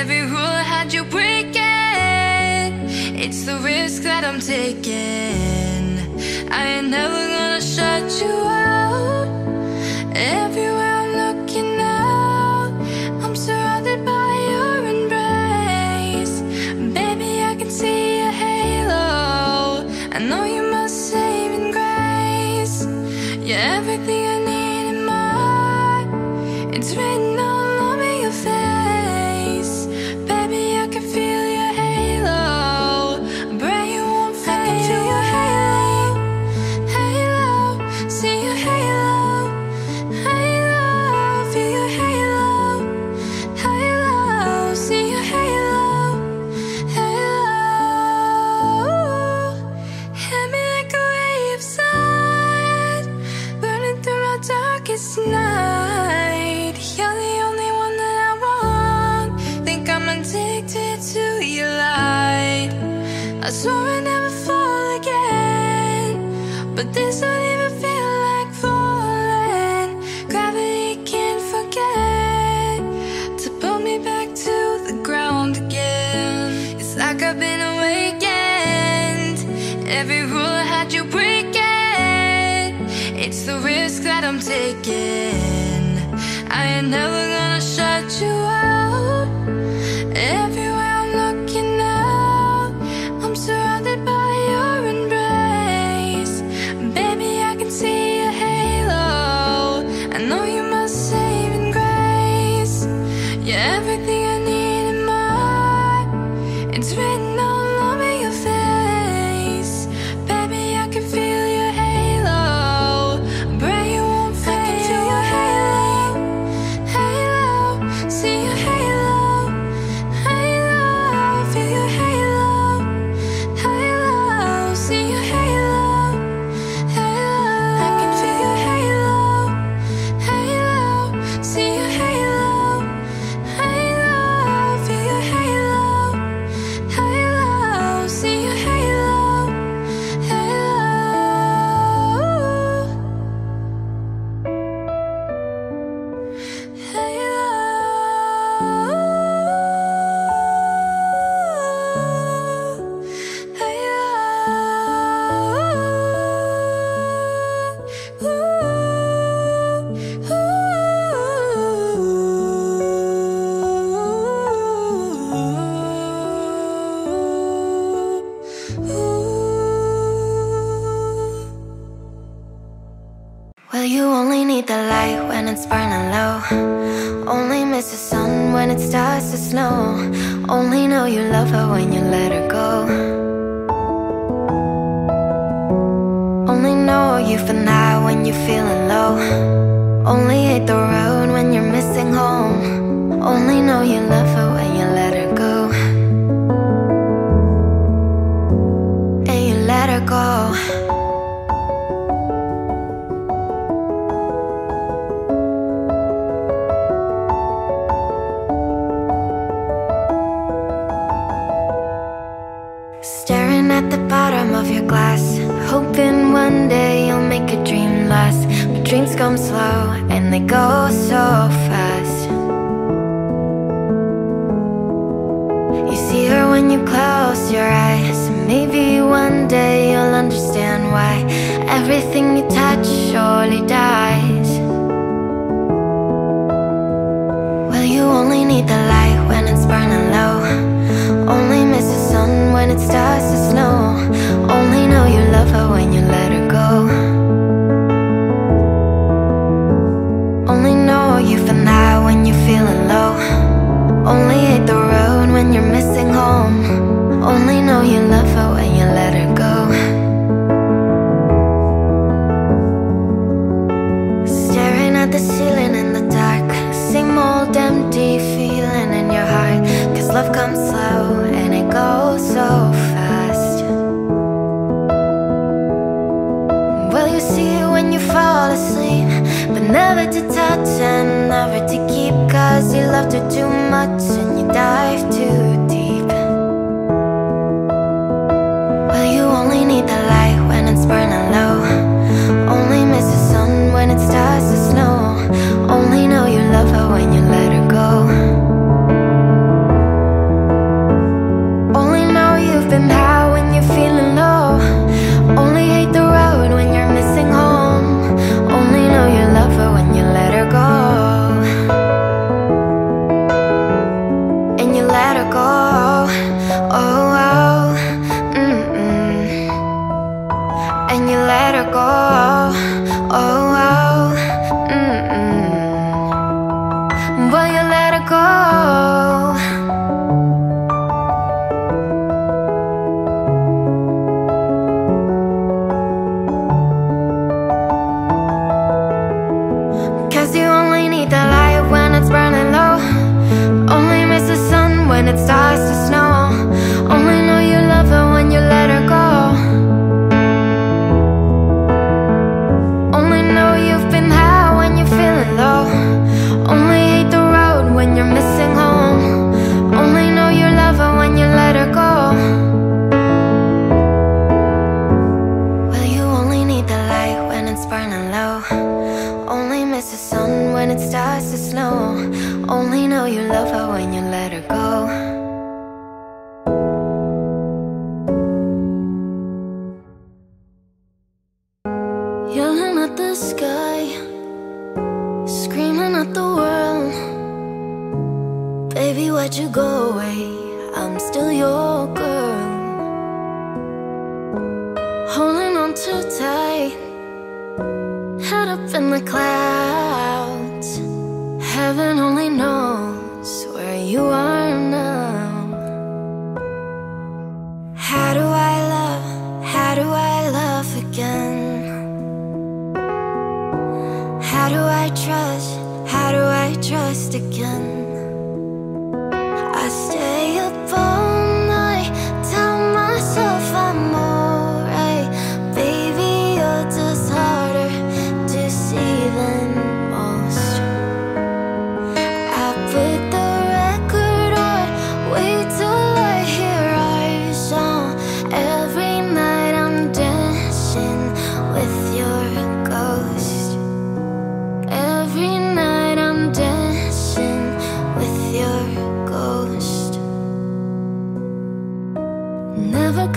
Every rule I had you breaking. It's the risk that I'm taking. I ain't never gonna shut you out. Every forget. Only go too much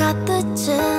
got the chance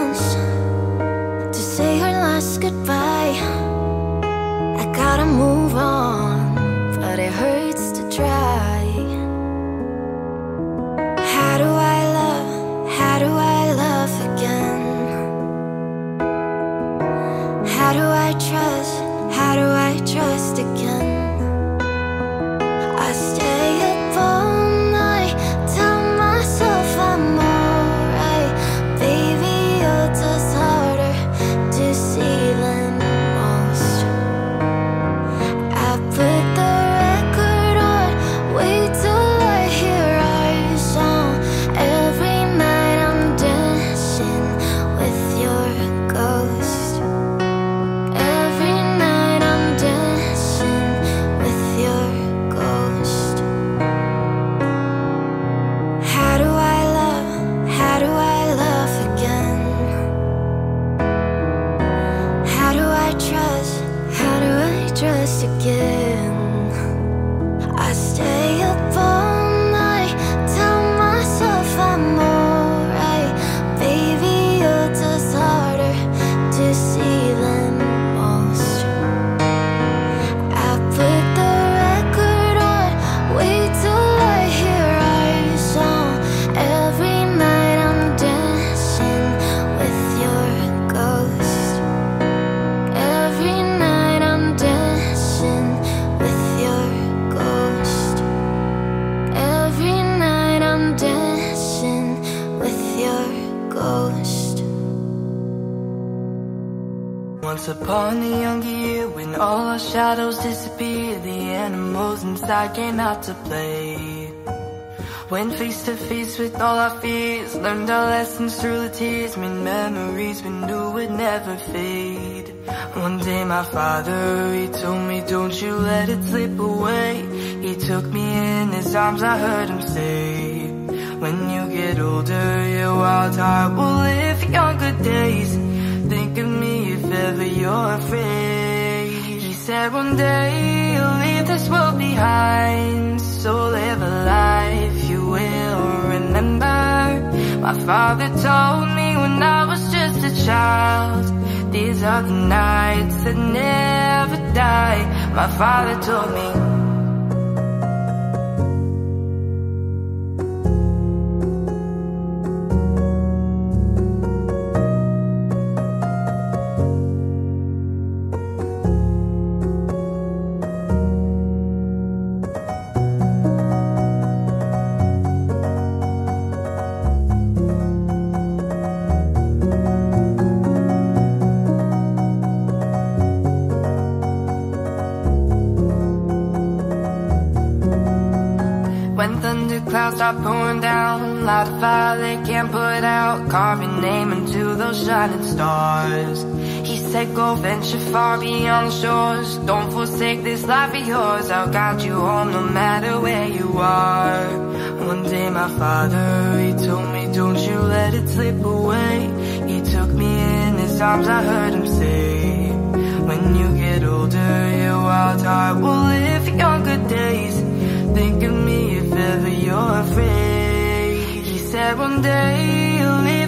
my father, he told me Don't you let it slip away. He took me in his arms, I heard him say When you get older, your wild heart will live younger days. Think of me if ever you're afraid. He said one day you'll leave this world behind. So live a life you will remember. My father told me when I was just a child These are the nights that never die. My father told me shining stars. He said go venture far beyond the shores. Don't forsake this life of yours. I'll guide you home no matter where you are. One day my father, he told me Don't you let it slip away. He took me in his arms, I heard him say When you get older, your wild heart will live younger days. Think of me if ever you're afraid. He said one day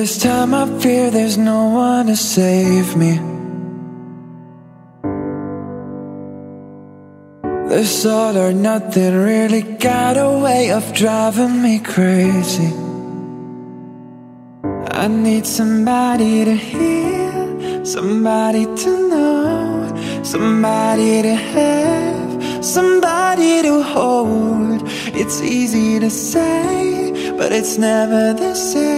this time I fear there's no one to save me. This all or nothing really got a way of driving me crazy. I need somebody to hear, somebody to know Somebody to have, somebody to hold. It's easy to say but it's never the same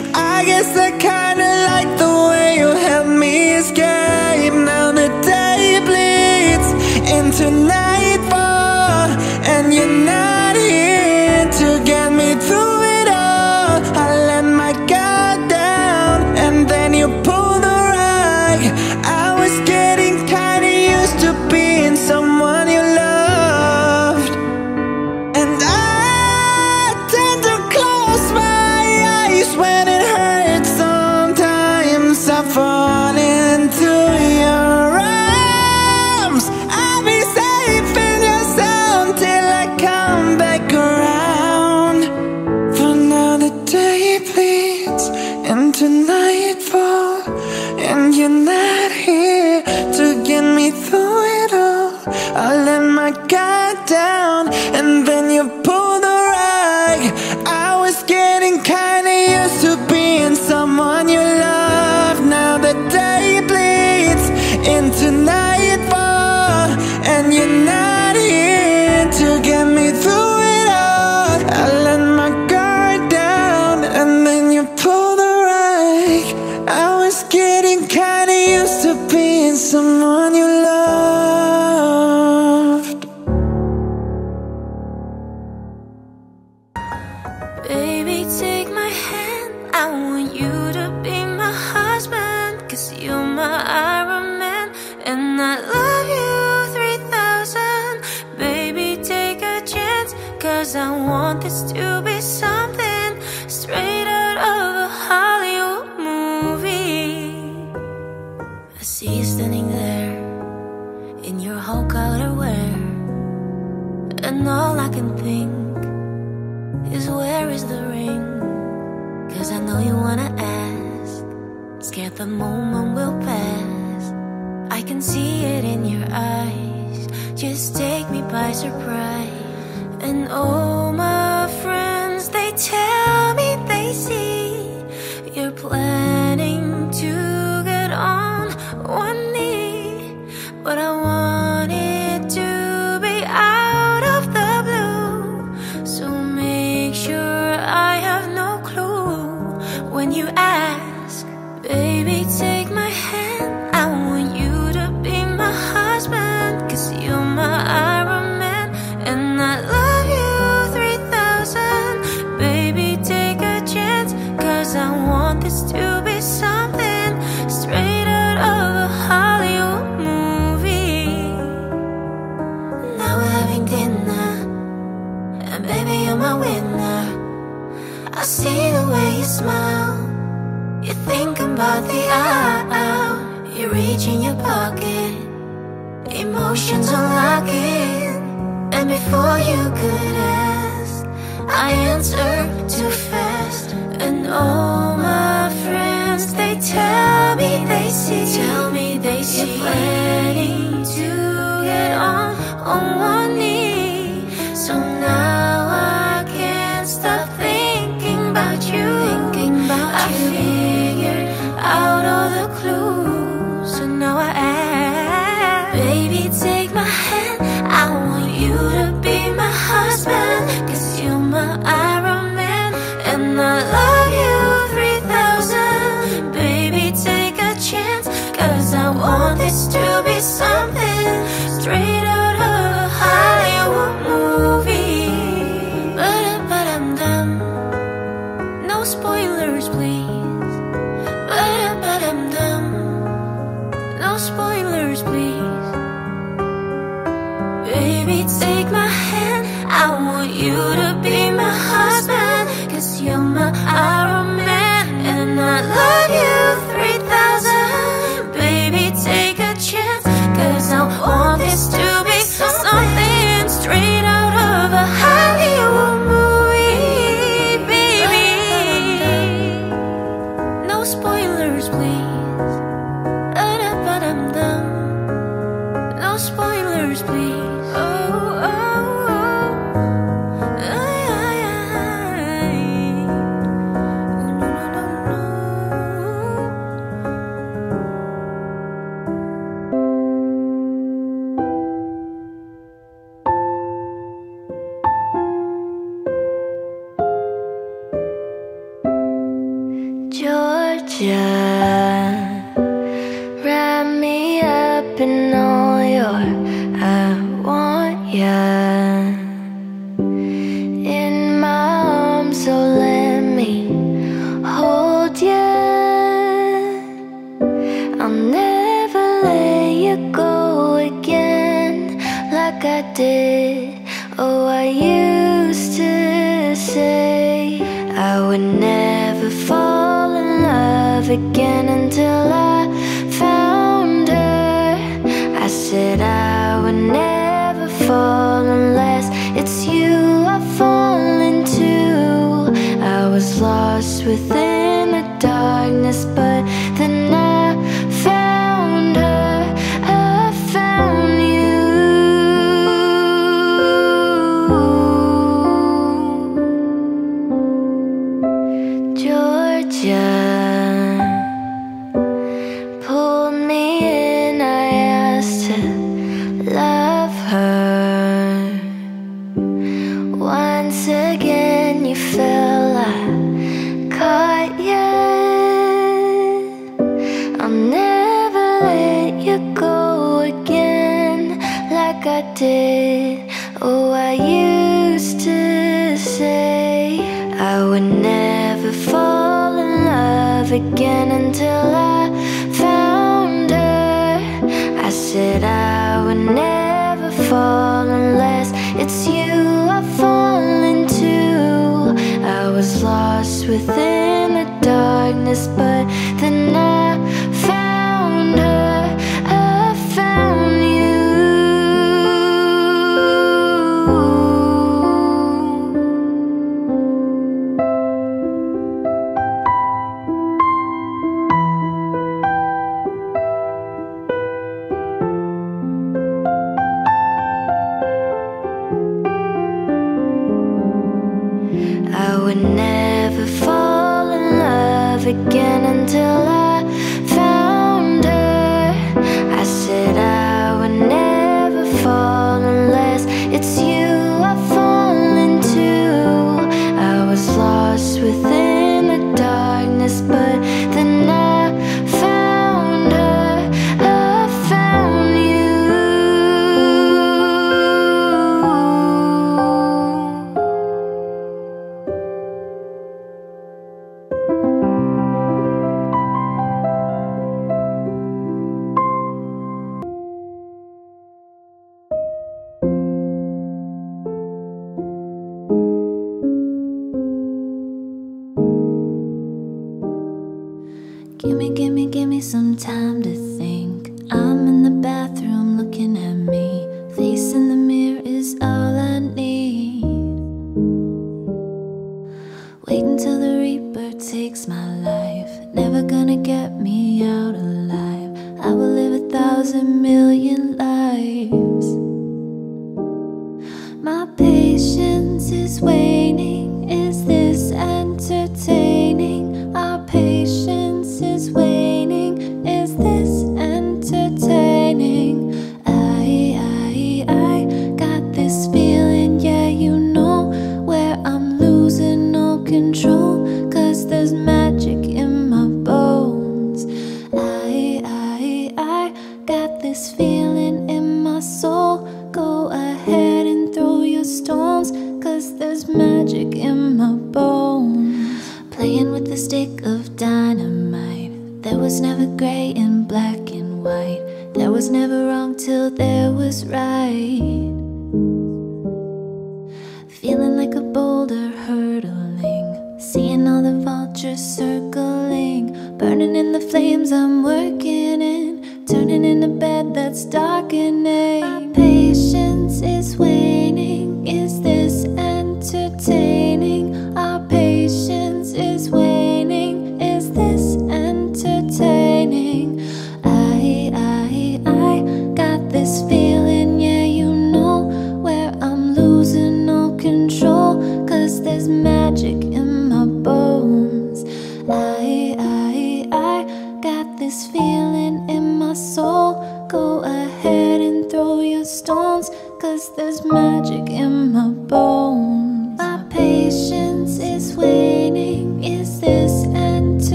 I guess I kinda like the way you help me escape Now the moment will pass. I can see it in your eyes. Just take me by surprise. And oh,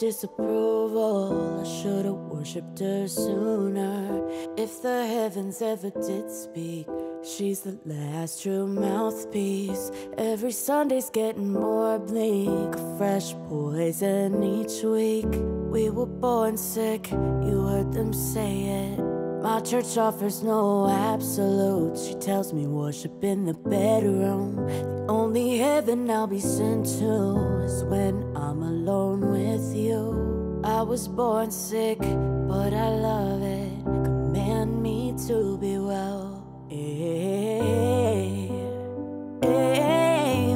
disapproval. I should've worshipped her sooner. If the heavens ever did speak, she's the last true mouthpiece. Every Sunday's getting more bleak. Fresh poison each week. We were born sick, you heard them say it. My church offers no absolutes. She tells me worship in the bedroom. The only heaven I'll be sent to is when I'm alone with you. I was born sick, but I love it. Command me to be well. Amen. Amen.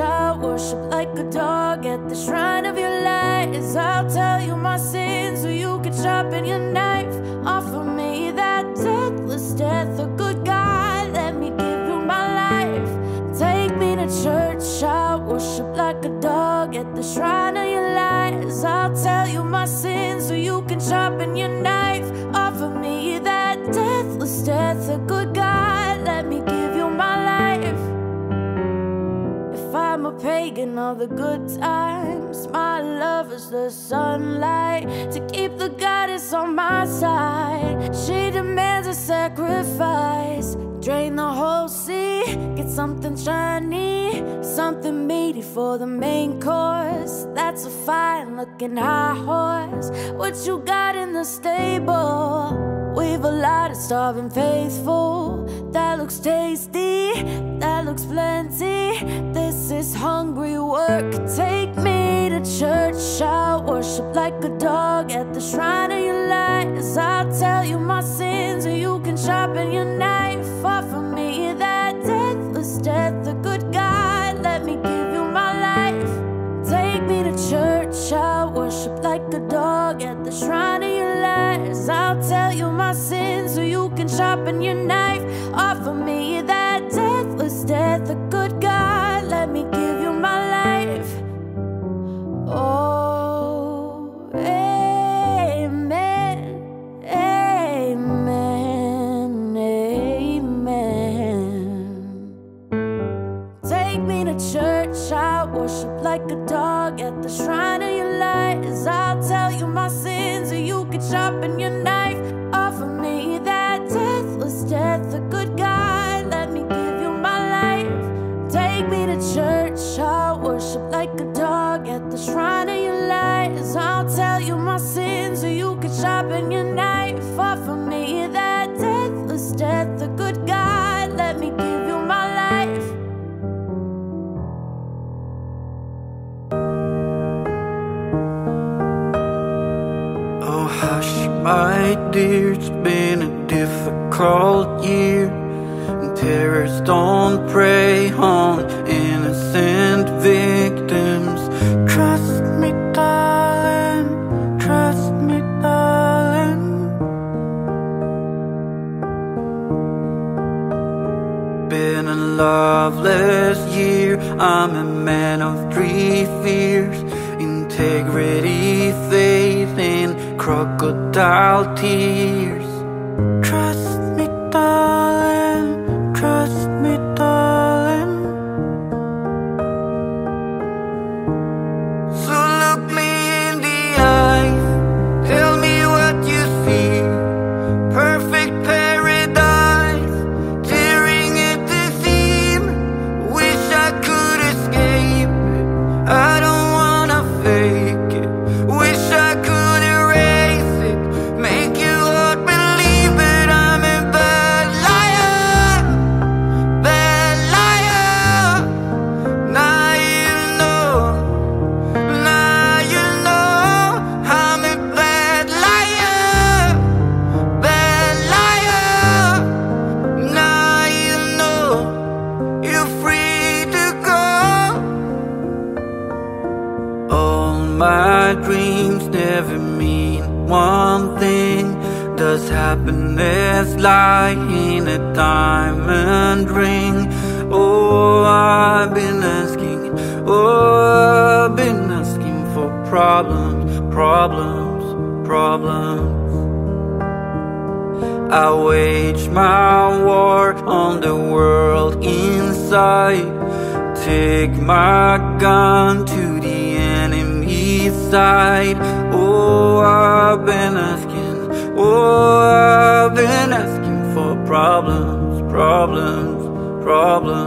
I'll worship like a dog at the shrine of your lies. I'll tell you my sins so you can sharpen your knife. Offer me that deathless death, a good God. Let me give you my life. Take me to church, I'll worship like a dog at the shrine of your lies. I'll tell you my sins so you can sharpen your knife. Offer me that deathless death, a good God. Let me give I'm a pagan of the good times, my love is the sunlight to keep the goddess on my side. She demands a sacrifice. Drain the whole sea, get something shiny, something meaty for the main course. That's a fine looking high horse. What you got in the stable? We've a lot of starving faithful. That looks tasty, that looks plenty. This is hungry work. Take me to church. I'll worship like a dog at the shrine of your lies. I'll tell you my sins, or you can sharpen your knife. Offer me that deathless death, the good God. Let me give you my life. Take me to church. I'll worship like a dog at the shrine sharpen your knife. Offer me that deathless death, a good God. Let me give you my life. Oh, dear, it's been a difficult year. And terrorists don't prey on innocent victims. Trust me, darling, trust me, darling. Been a loveless year. I'm a man of three fears crocodile tears. Lie in a diamond ring? Oh, I've been asking. Oh, I've been asking for problems, problems, problems. I wage my war on the world inside. Take my gun to the enemy side. Oh, I've been asking. Oh, I've been asking for problems, problems, problems.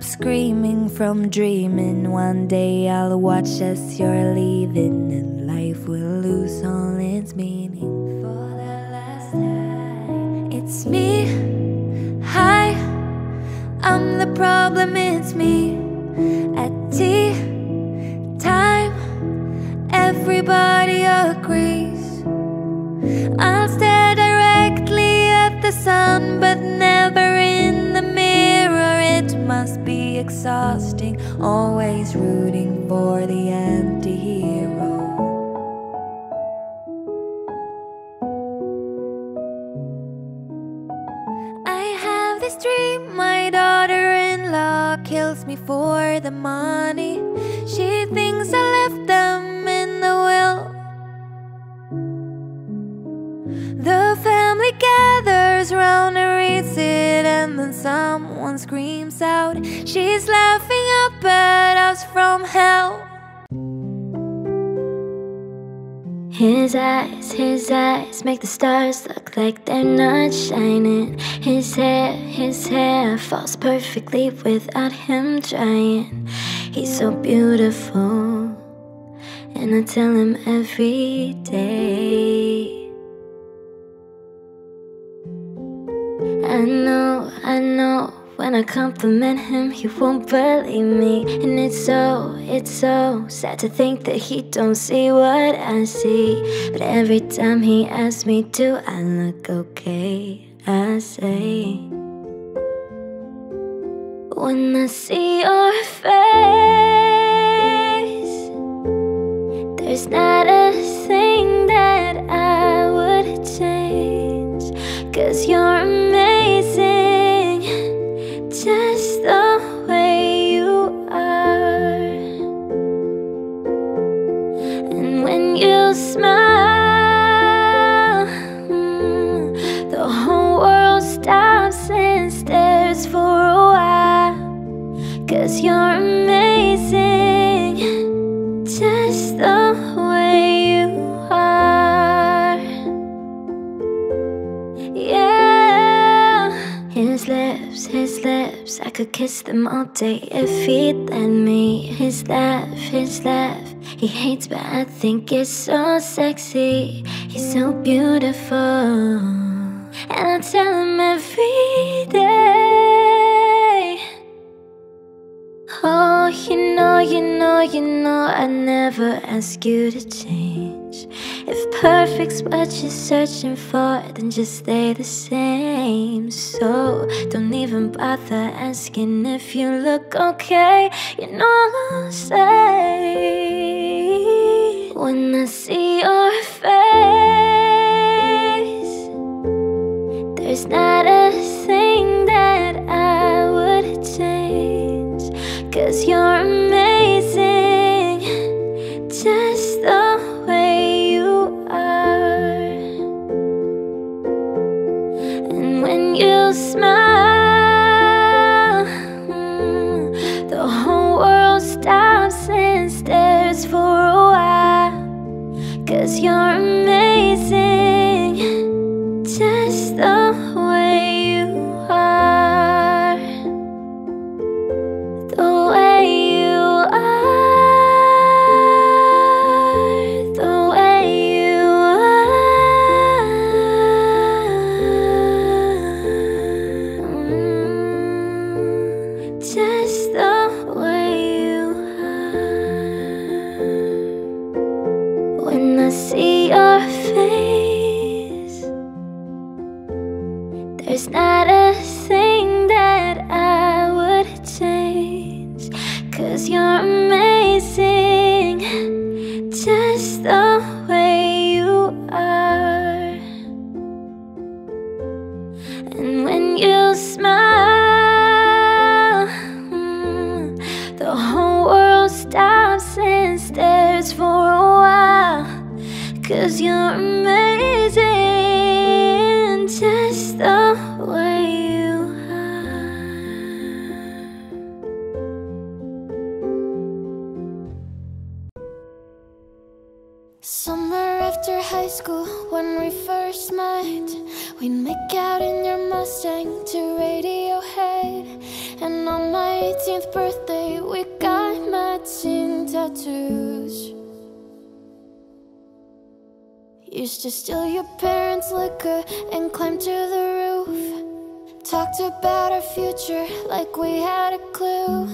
Screaming from dreaming. One day I'll watch as you're leaving, and life will lose all its meaning. For the last time, it's me. Hi, I'm the problem, it's me. At tea time, everybody agrees. I'll stare directly at the sun, but never exhausting, always rooting for the empty hero. I have this dream, my daughter in law kills me for the money. She thinks I left them gathers round and reads it, and then someone screams out, She's laughing up at us from hell. His eyes, his eyes make the stars look like they're not shining. His hair, his hair falls perfectly without him trying. He's so beautiful, and I tell him every day. I know. When I compliment him, he won't believe me. And it's so, it's so sad to think that he don't see what I see. But every time he asks me, do I look okay? I say, When I see your face, there's not a thing that I would change. Cause you're amazing Cause you're amazing, just the way you are. Yeah, his lips, his lips, I could kiss them all day if he'd let me. His laugh, his laugh, he hates, but I think it's so sexy. He's so beautiful, and I tell him every day. Oh, you know, you know, you know, I never ask you to change. If perfect's what you're searching for, then just stay the same. So don't even bother asking if you look okay. You know I'll say when I see your face, there's not a thing that I would change. Cause you're amazing Just the way you are. And when you smile mm, The whole world stops and stares for a while. Cause you're amazing. tattoos Used to steal your parents' liquor and climb to the roof. Talked about our future like we had a clue.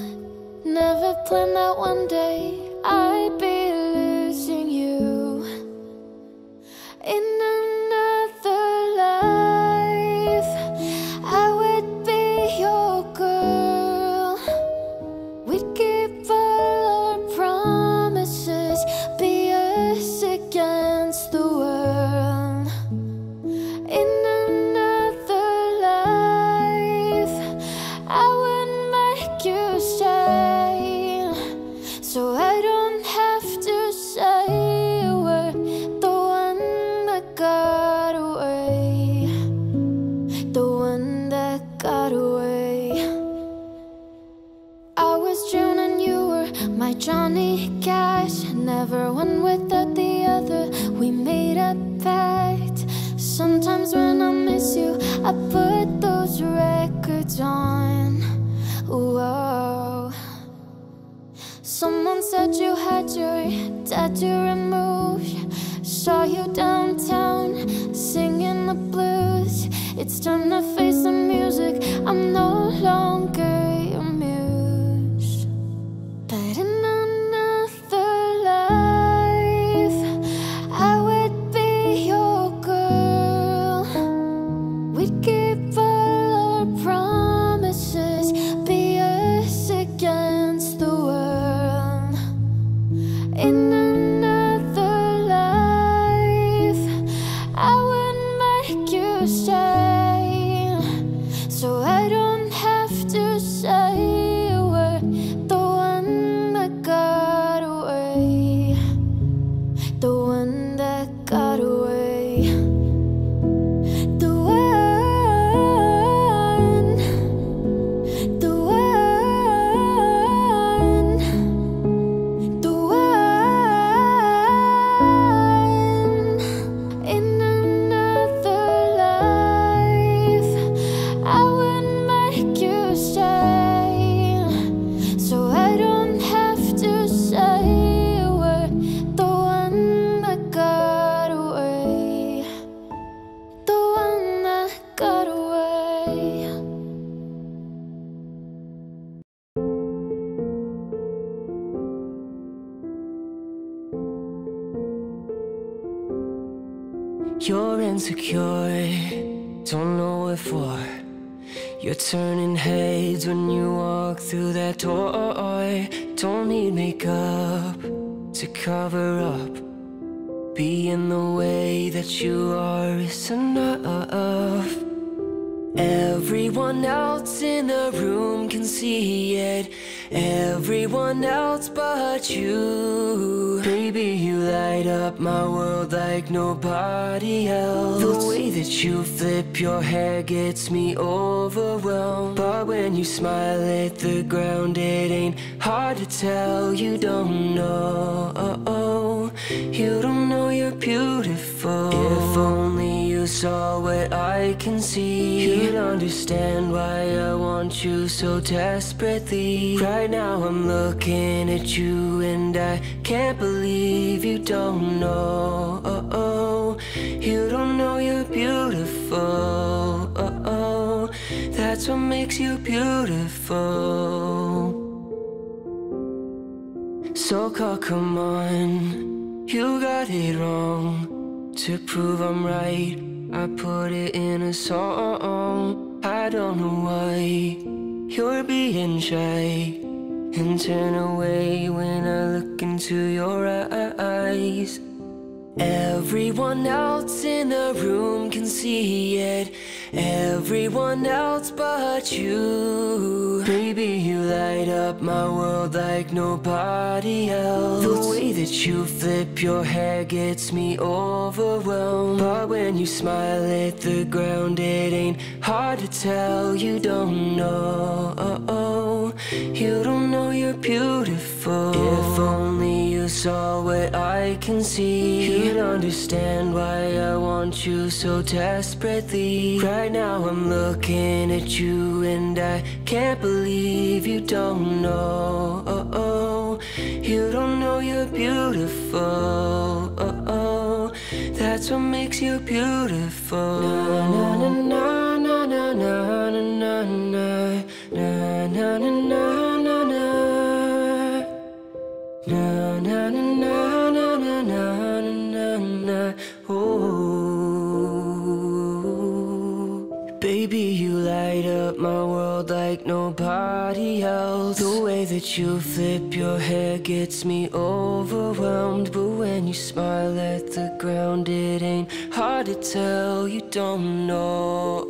Never planned that one day I'd be losing you. In desperately. Right now I'm looking at you and I can't believe you don't know. Oh, oh. You don't know you're beautiful. Oh, oh. That's what makes you beautiful. So call, come on, you got it wrong. To prove I'm right, I put it in a song. I don't know why you're being shy and turn away when I look into your eyes. Everyone else in the room can see it. Everyone else but you. Baby, you light up my world like nobody else. The way that you flip your hair gets me overwhelmed. But when you smile at the ground, it ain't hard to tell. You don't know. You don't know you're beautiful. If only you saw what I can see, you'd understand why I want you so desperately. Right now I'm looking at you and I can't believe you don't know. oh, You don't know you're beautiful. That's what makes you beautiful. Na na na na na na na na na na na na na na nobody else The way that you flip your hair gets me overwhelmed But when you smile at the ground, it ain't hard to tell You don't know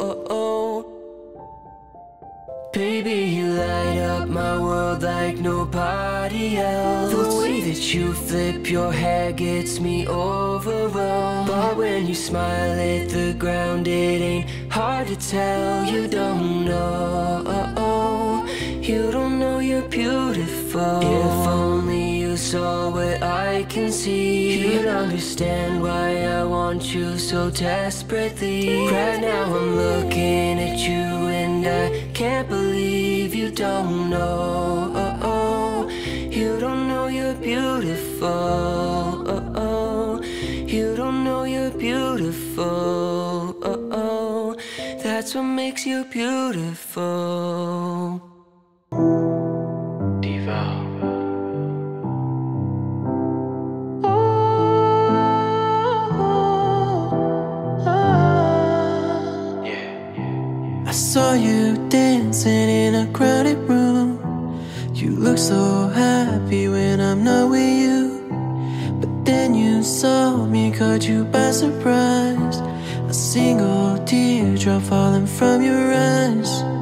Baby, you light up my world like nobody else. The way that you flip your hair gets me overwhelmed. But when you smile at the ground, it ain't hard to tell. You don't know. You don't know you're beautiful. If only you saw what I can see, you'd understand why I want you so desperately. Right now I'm looking at you and I can't believe you don't know. Oh, oh. You don't know you're beautiful. oh You don't know you're beautiful. Oh, oh. That's what makes you beautiful. I saw you dancing in a crowded room. You look so happy when I'm not with you. But then you saw me, caught you by surprise. A single teardrop falling from your eyes.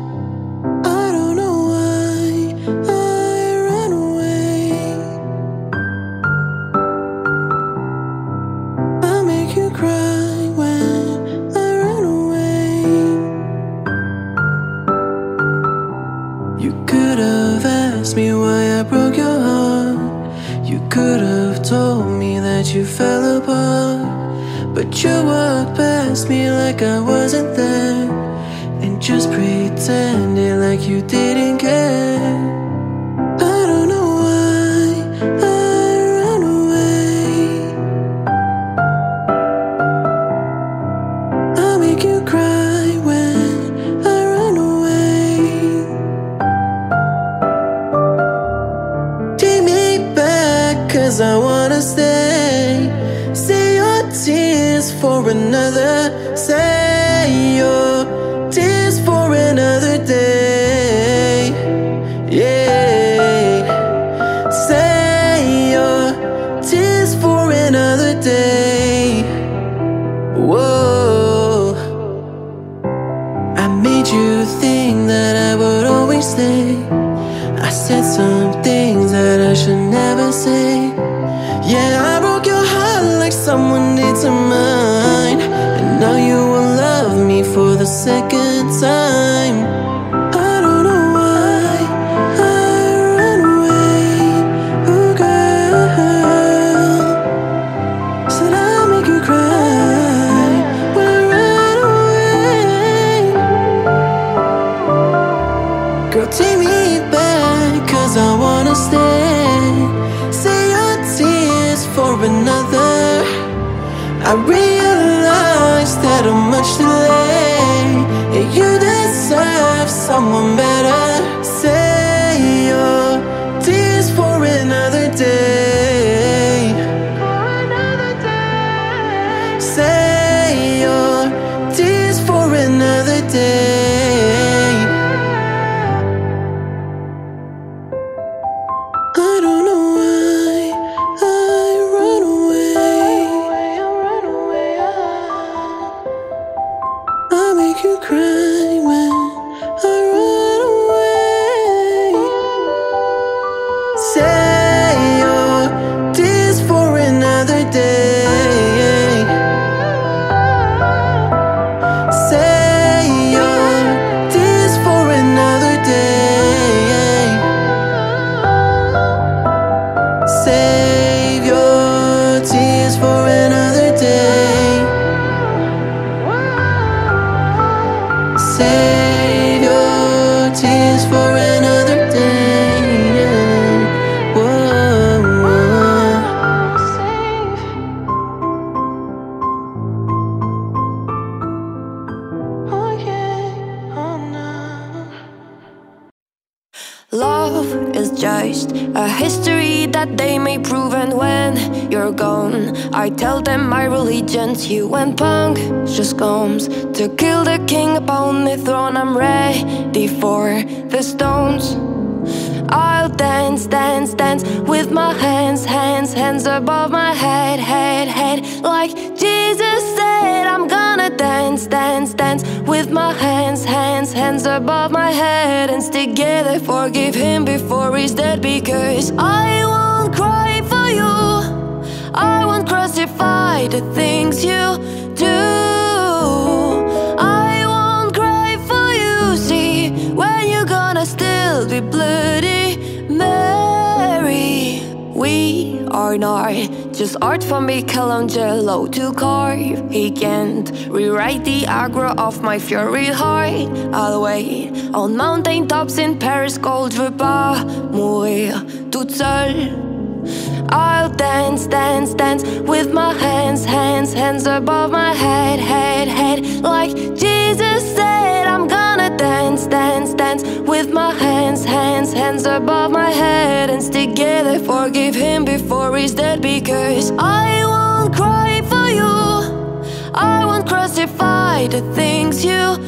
You fell apart. But you walked past me like I wasn't there. And just pretended like you didn't care. Said some things that I should never say. Yeah, I broke your heart like someone did to mine. And now you will love me for the second I won't cry for you. I won't crucify the things you do. I won't cry for you. See, when you're gonna still be bloody Mary. We are not just art from Michelangelo to carve He can't rewrite the aggro of my fury heart I'll wait on mountain tops in Paris, gold Muy. I'll dance, dance, dance With my hands, hands, hands above my head, head, head. Like Jesus said I'm gonna dance, dance, dance With my hands, hands, hands above my head. And together forgive him before he's dead Because I won't cry for you. I won't crucify the things you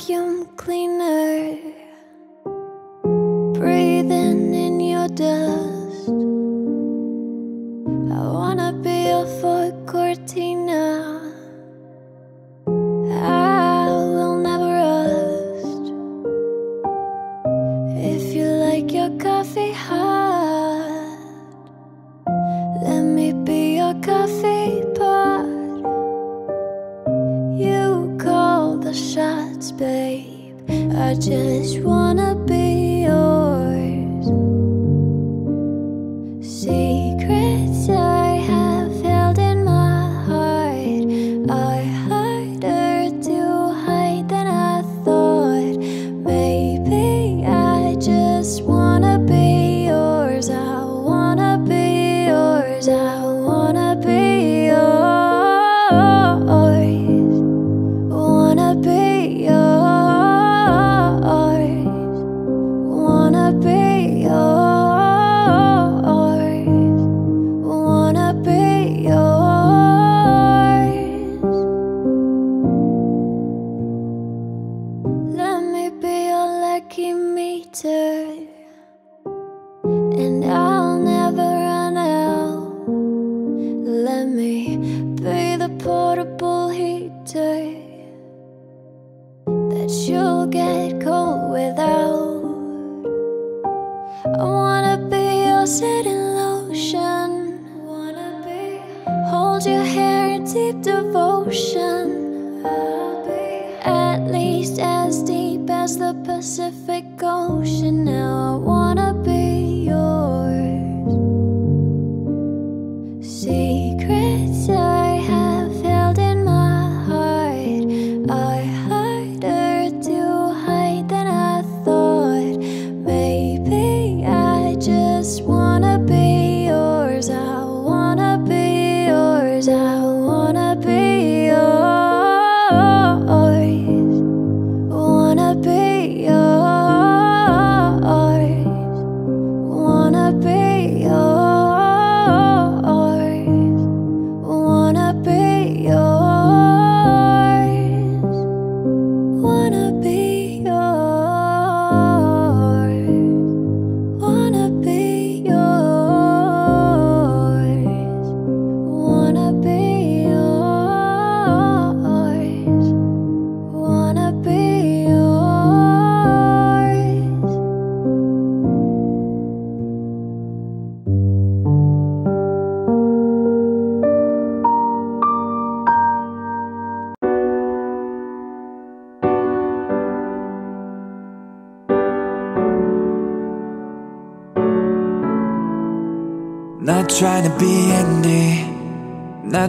vacuum cleaner,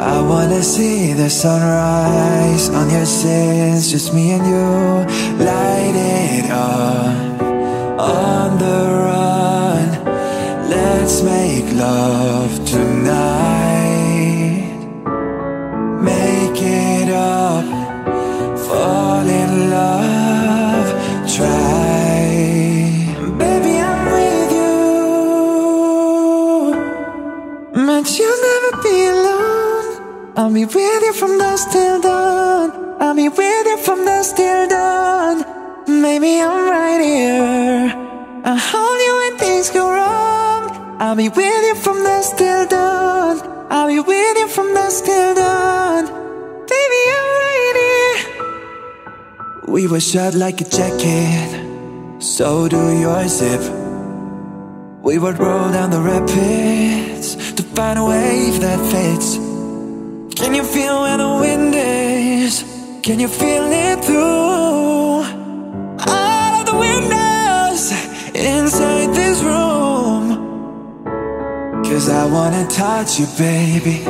I wanna see the sunrise on your sins, just me and you. Light it up on the run. Let's make love tonight. I'll be with you from dusk till dawn. I'll be with you from dusk till dawn. Maybe I'm right here. I'll hold you when things go wrong. I'll be with you from dusk till dawn. I'll be with you from dusk till dawn. Baby, I'm right here. We were shot like a jacket. So do your zip. We would roll down the rapids to find a wave that fits. Can you feel where the wind is? Can you feel it through all of the windows inside this room? Cause I wanna touch you, baby,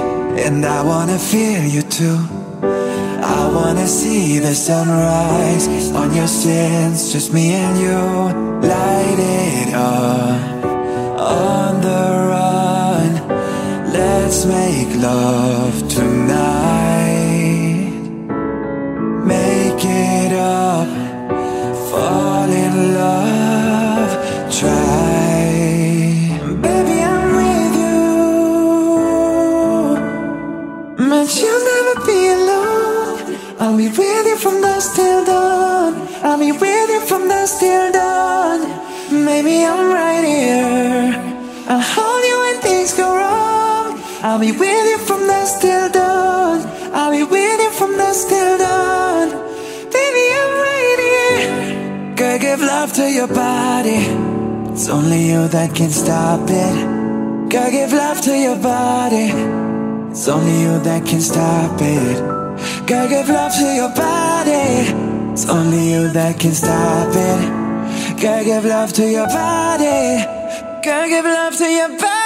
and I wanna feel you too. I wanna see the sunrise on your sins, just me and you. Light it up on the run. Let's make love tonight. Make it up, fall in love, try. Baby, I'm with you. But you'll never be alone. I'll be with you from dusk till dawn. I'll be with you from dusk till dawn. Maybe I'm right here. I'll I'll be with you from dusk till dawn. I'll be with you from dusk till dawn. Baby, I'm right here. Girl, give love to your body. It's only you that can stop it. Girl, give love to your body. It's only you that can stop it. Girl, give love to your body. It's only you that can stop it. Girl, give love to your body. Girl, give love to your body.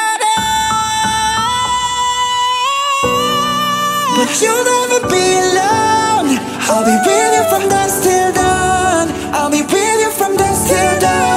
You'll never be alone. I'll be with you from dusk till dawn. I'll be with you from dusk till dawn.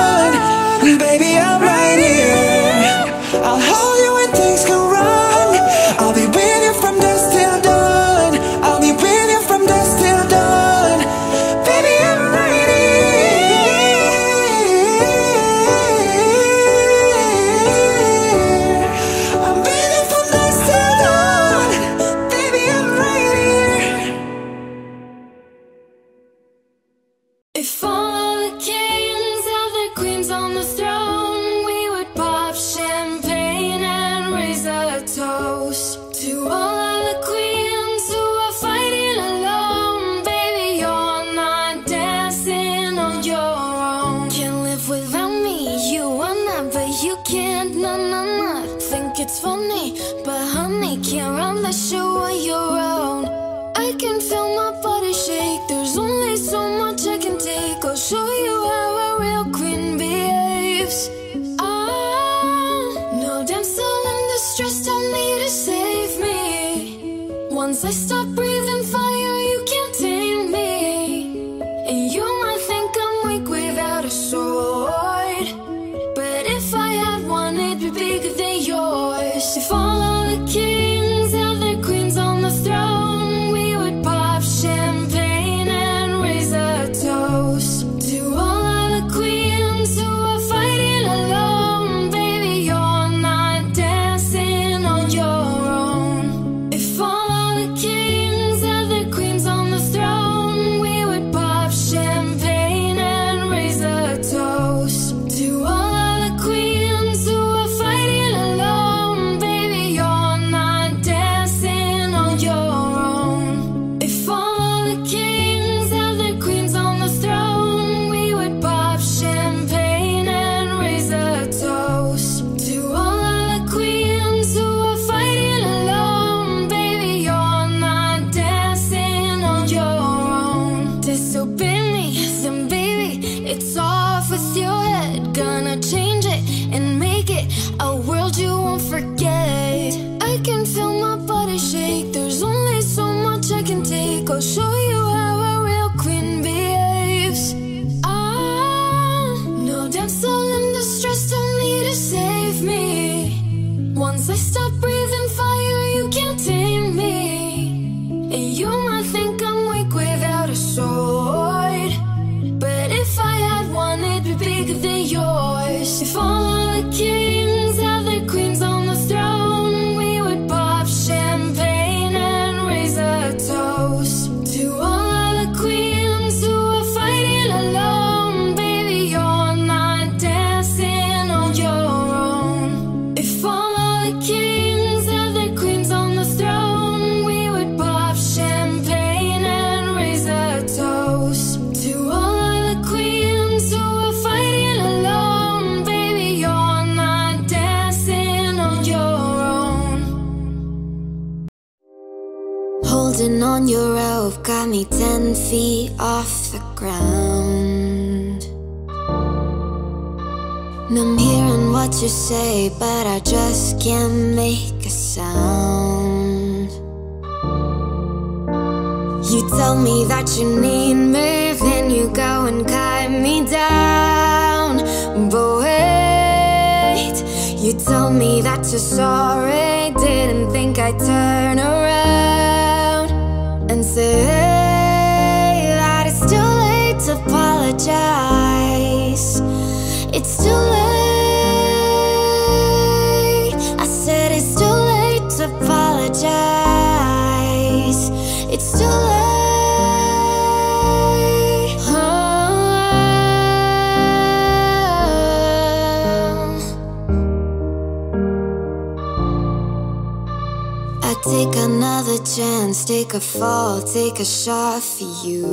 wish off you.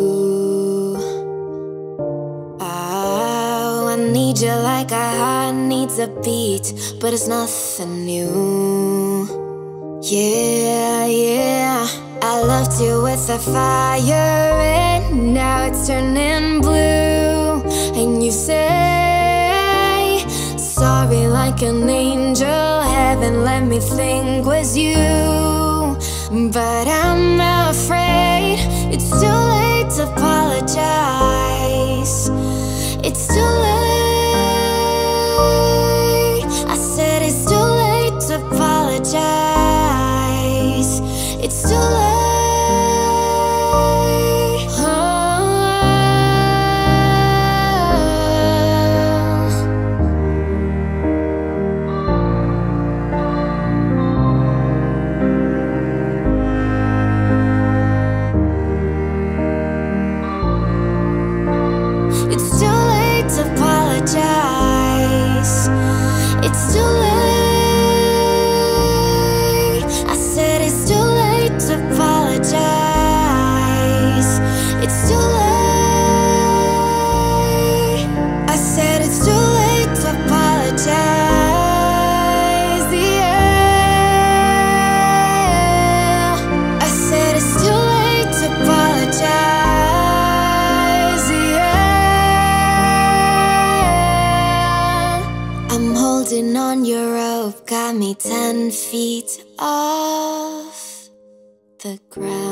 Oh, I need you like a heart needs a beat, but it's nothing new. Yeah, yeah. I loved you with a fire, and now it's turning blue. And you say, Sorry, like an angel, heaven let me think was you. But I'm not. child ten feet off the ground.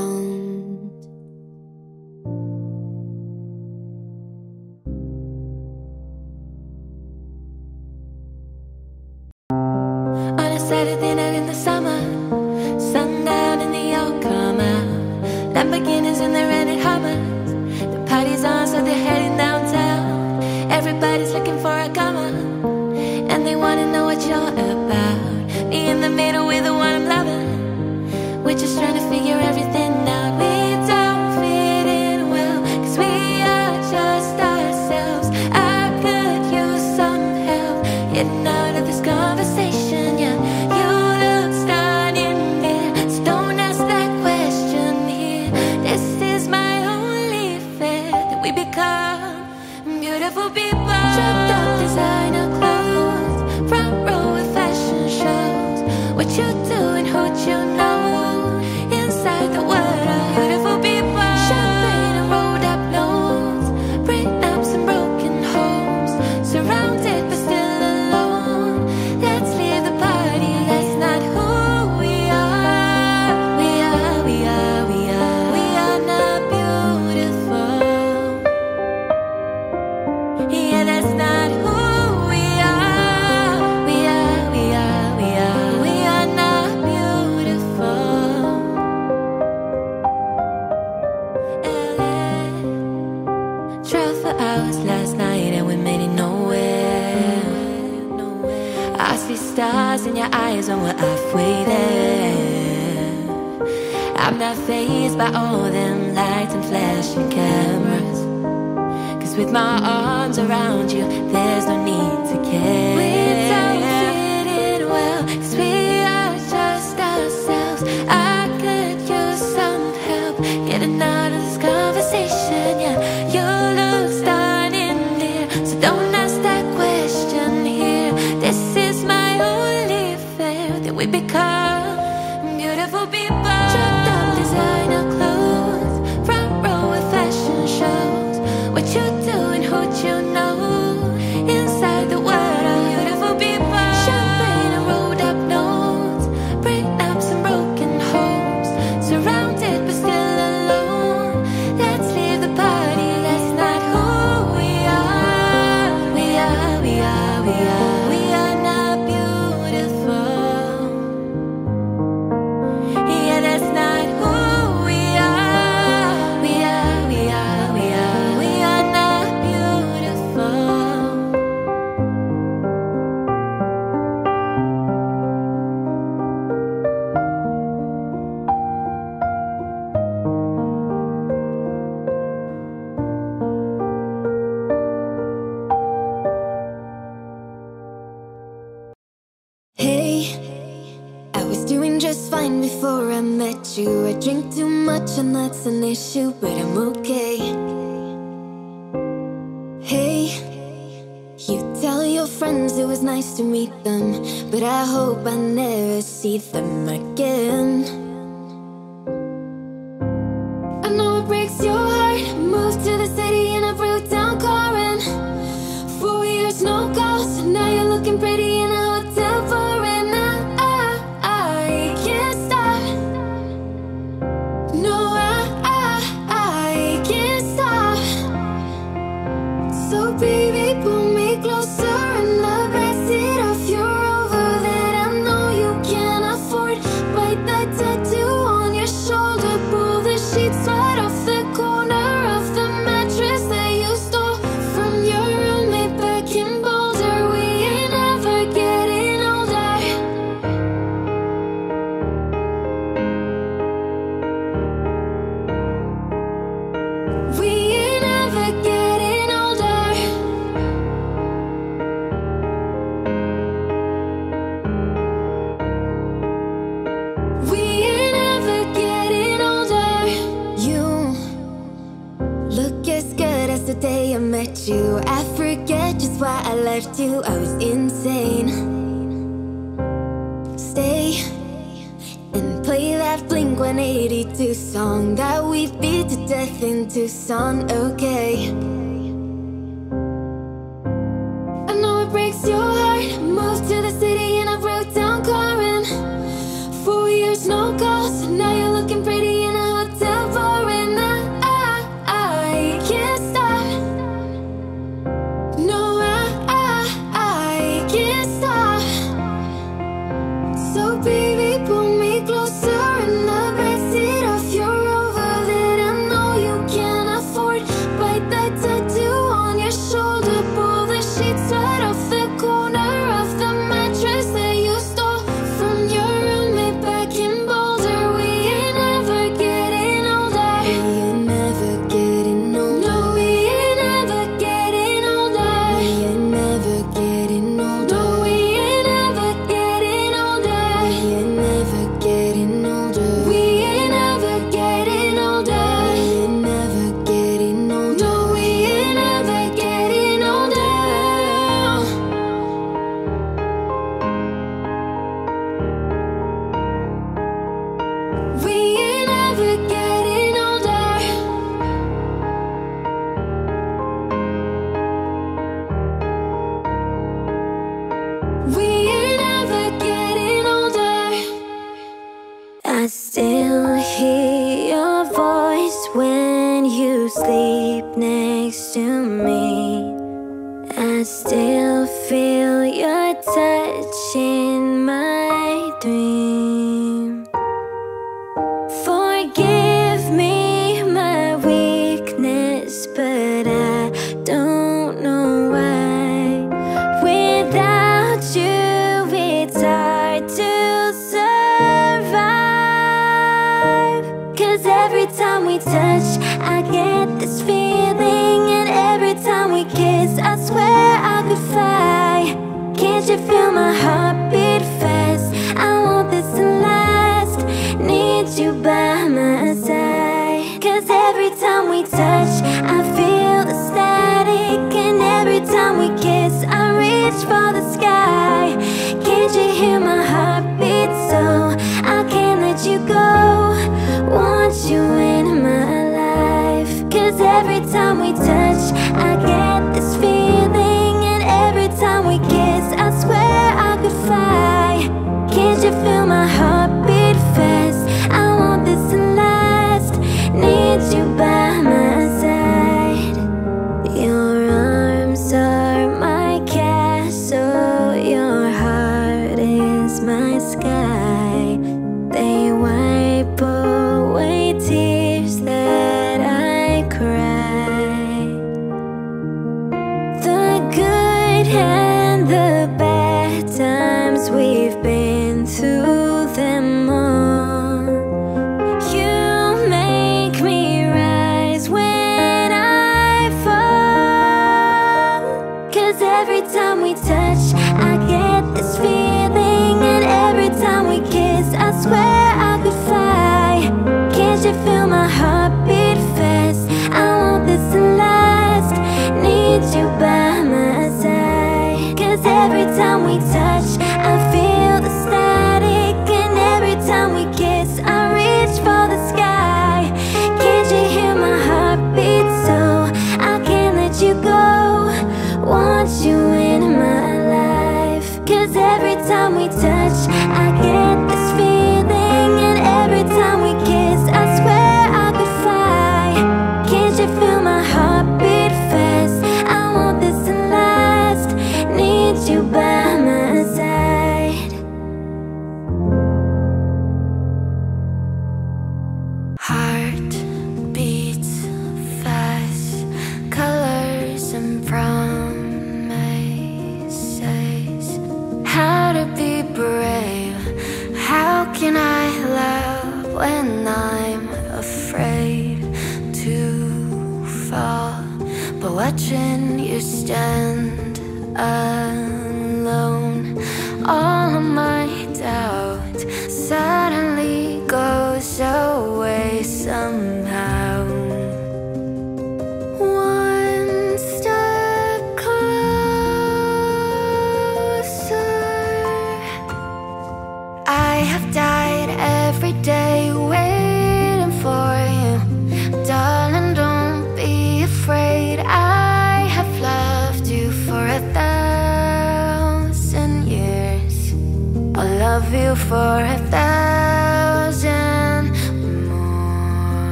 and the bad times we've been through them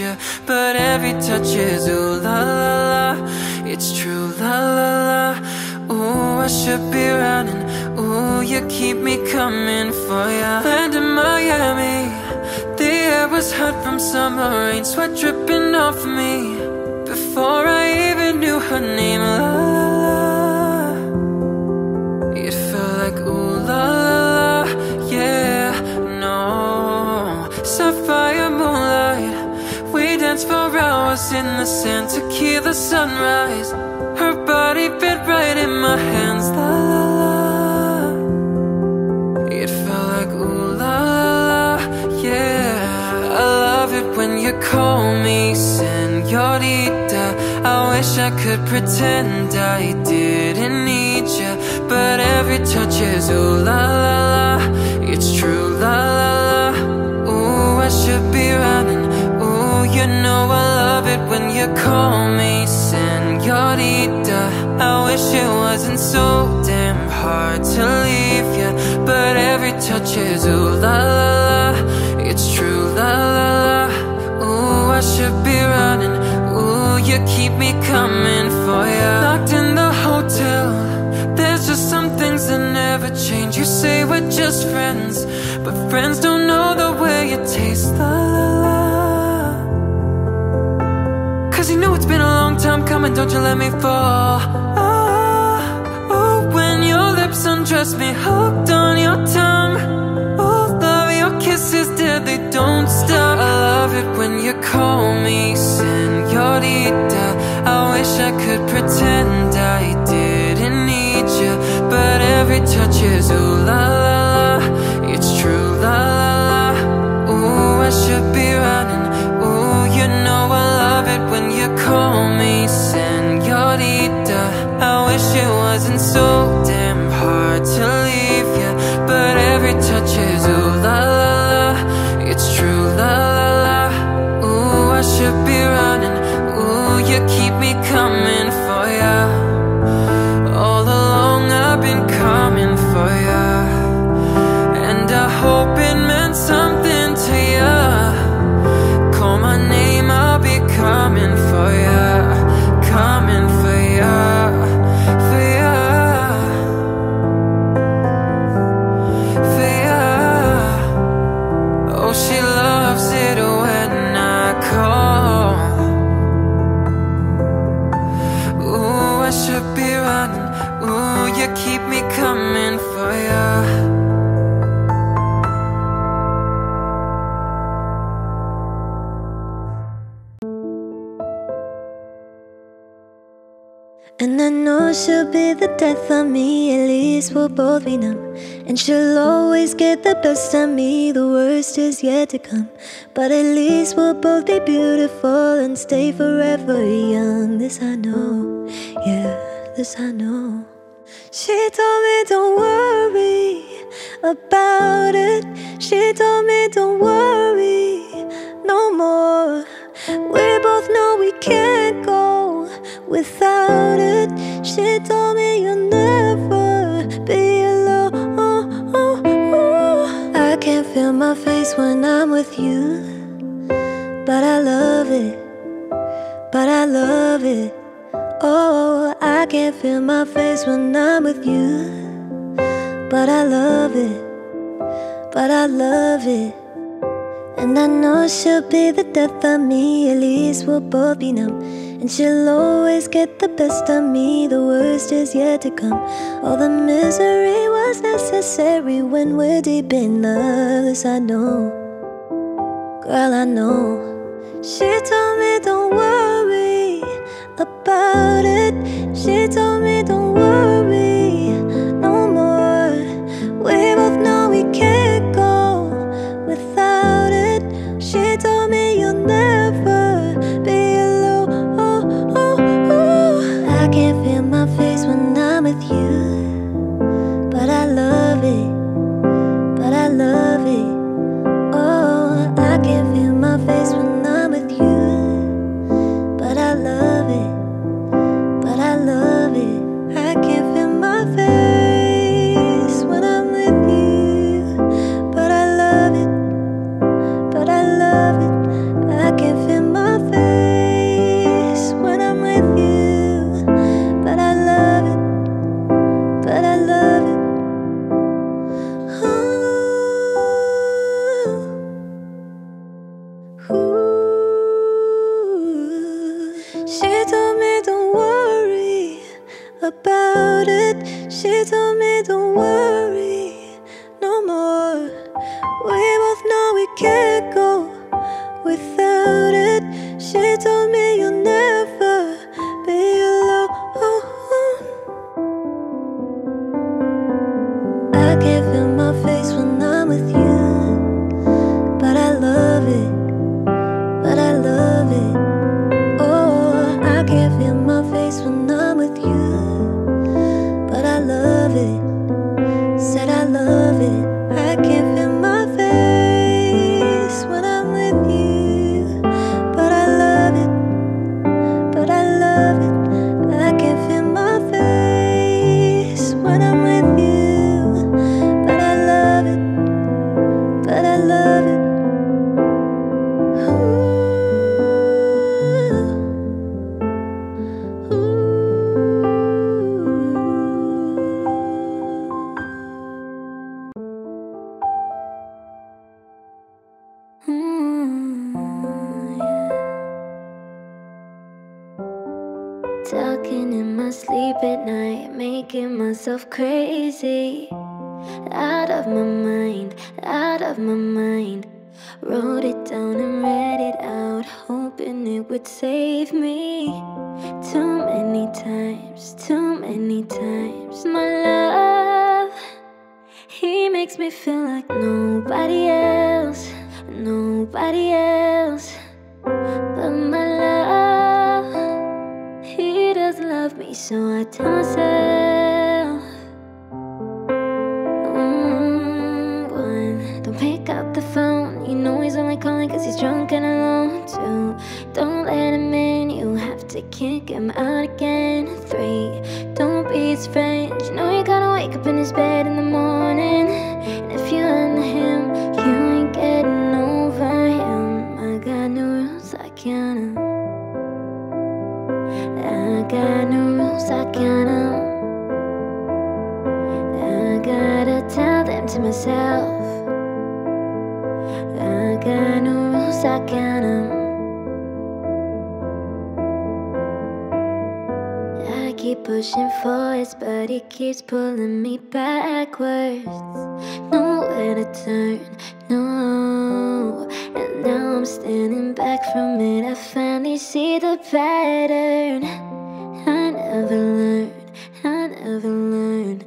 you, but every touch is ooh la la la. It's true la la la. Ooh, I should be running. Ooh, you keep me coming for ya. Land in Miami. The air was hot from summer rain, sweat dripping off me. Before I even knew her name, la. For hours in the sand tequila sunrise. Her body fit right in my hands, la la la. It felt like ooh la la la, yeah. I love it when you call me senorita. I wish I could pretend I didn't need you, but every touch is ooh la la la. It's true la la la. Ooh, I should be running. You know I love it when you call me senorita. I wish it wasn't so damn hard to leave you, but every touch is ooh la la la. It's true la la la. Ooh, I should be running. Ooh, you keep me coming for ya. Locked in the hotel. There's just some things that never change. You say we're just friends, but friends don't know the way you taste. La la la. Coming, don't you let me fall. Oh, oh, when your lips undress me, hooked on your tongue. Oh, love, your kisses deadly, don't stop. I love it when you call me senorita. I wish I could pretend I didn't need you, but every touch is ooh la la la. It's true la la la. Ooh, I should be running. Call me senorita. I wish you, death on me, at least we'll both be numb. And she'll always get the best of me, the worst is yet to come. But at least we'll both be beautiful and stay forever young. This I know, yeah, this I know. She told me don't worry about it. She told me don't worry no more. We both know we can't go without it. She told me you'll never be alone. I can't feel my face when I'm with you, but I love it. But I love it. Oh, I can't feel my face when I'm with you, but I love it. But I love it. And I know she'll be the death of me, at least we'll both be numb. And she'll always get the best of me, the worst is yet to come. All the misery was necessary when we're deep in love, this I know. Girl, I know. She told me, don't worry about it.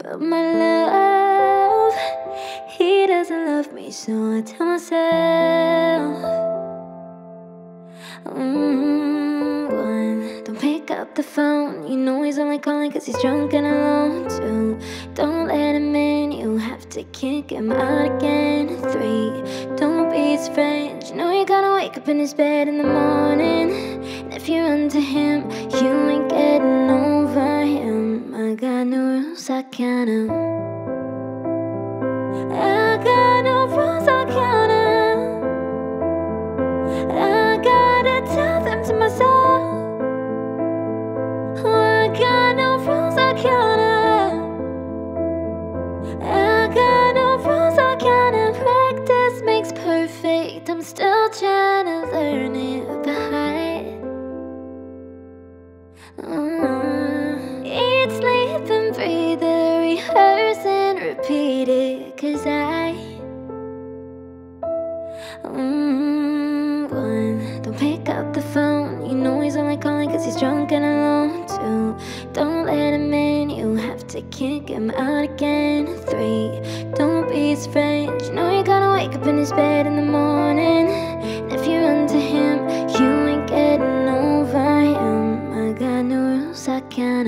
But my love, he doesn't love me, so I tell myself. Mm, one, don't pick up the phone. You know he's only calling cause he's drunk and alone. Two, don't let him in. You have to kick him out again. Three, don't be his friend. You know you gotta wake up in his bed in the morning. And if you run to him, you ain't getting over rules, to kick him out again. Three, don't be friend. You know you gotta wake up in his bed in the morning. And if you run to him, you ain't getting over him. I got no rules, I count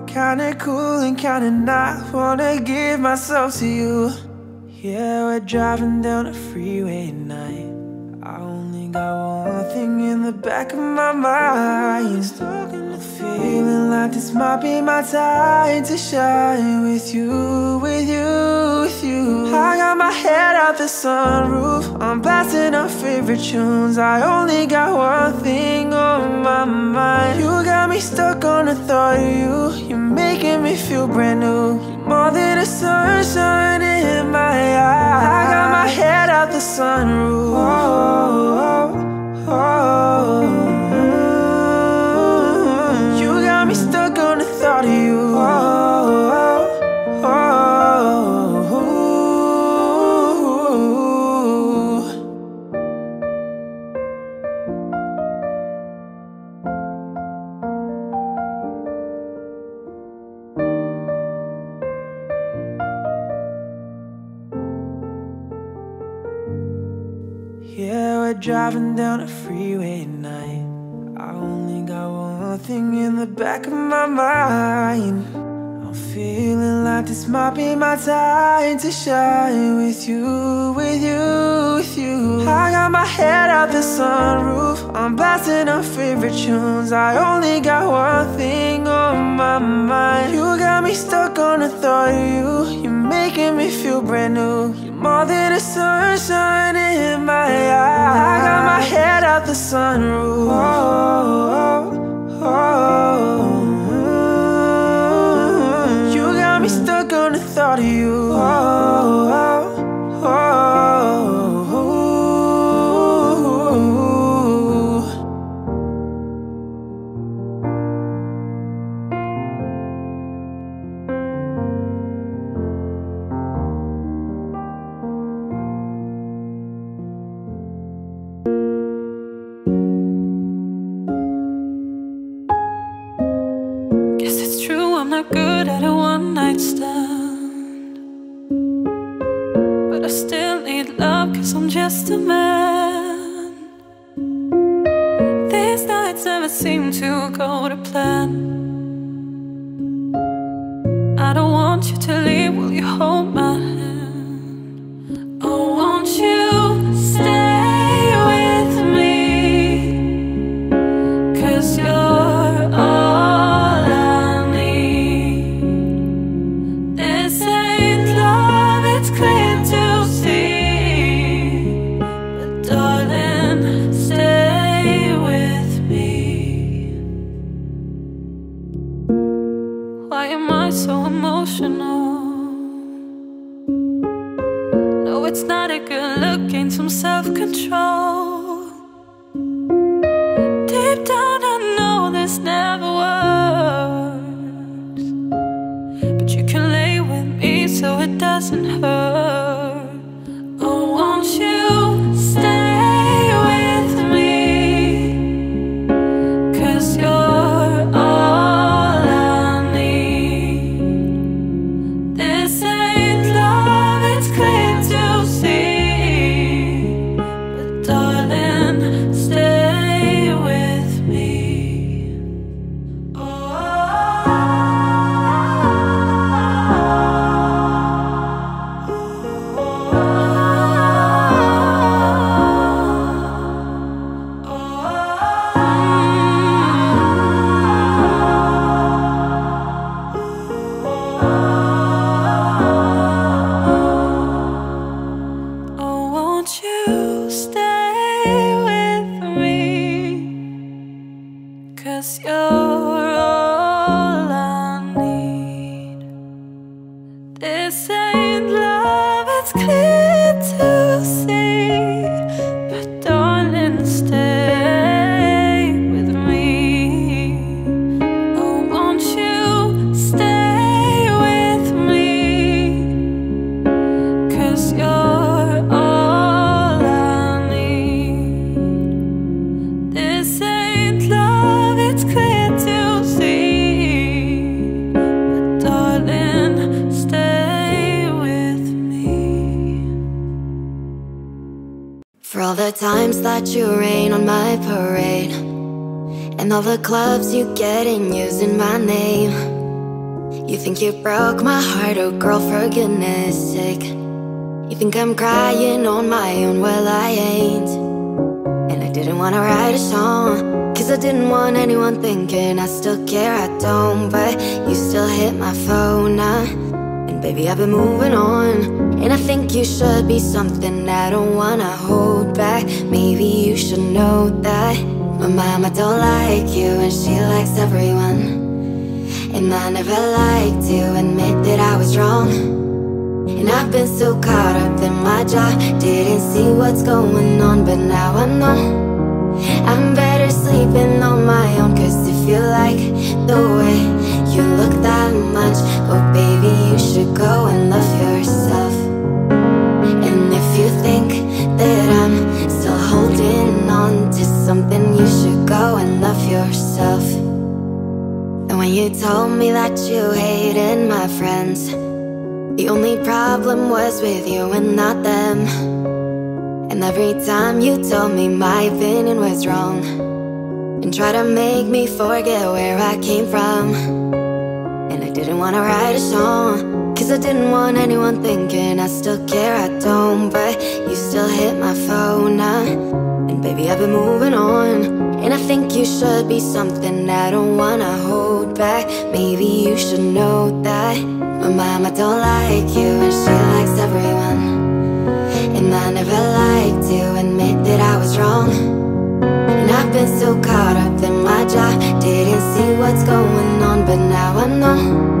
kinda cool and kinda not. Wanna give myself to you. Yeah, we're driving down a freeway at night. I only got one thing in the back of my mind. I'm feeling like this might be my time to shine with you, with you, with you. I got my head out the sunroof. I'm blasting our favorite tunes. I only got one thing on my mind. You got me stuck on the thought of you. You're making me feel brand new. More than the sunshine in my eyes. I got my head out the sunroof. Oh, Driving down a freeway at night. I only got one thing in the back of my mind. I'm feeling like this might be my time to shine with you, with you, with you. I got my head out the sunroof. I'm blasting our favorite tunes. I only got one thing on my mind. You got me stuck on the thought of you. You're making me feel brand new. More than the sunshine in my eyes. I got my head out the sunroof. Oh, oh, oh. You got me stuck on the thought of you. One night stand. still need love, cause I'm just a man. These nights never seem to go to plan. I don't want you to leave, will you hold my in using my name. You think you broke my heart, oh girl, for goodness sake. You think I'm crying on my own, well, I ain't. And I didn't wanna write a song, cause I didn't want anyone thinking I still care, I don't. But you still hit my phone, uh, and baby, I've been moving on. And I think you should be something I don't wanna hold back. Maybe you should know that my mama don't like you, and she likes everyone. And I never liked to admit that I was wrong. And I've been so caught up in my job, didn't see what's going on, but now I know. I'm better sleeping on my own, cause if you like the way you look that much, oh baby, you should go and love yourself. And if you think that I'm holding on to something, you should go and love yourself. And when you told me that you hated my friends, the only problem was with you and not them. And every time you told me my opinion was wrong, and try to make me forget where I came from. And I didn't wanna write a song, cause I didn't want anyone thinking I still care, I don't. But you still hit my phone, uh, and baby, I've been moving on. And I think you should be something I don't wanna hold back. Maybe you should know that my mama don't like you, and she likes everyone. And I never liked to admit that I was wrong. And I've been so caught up in my job, didn't see what's going on, but now I know.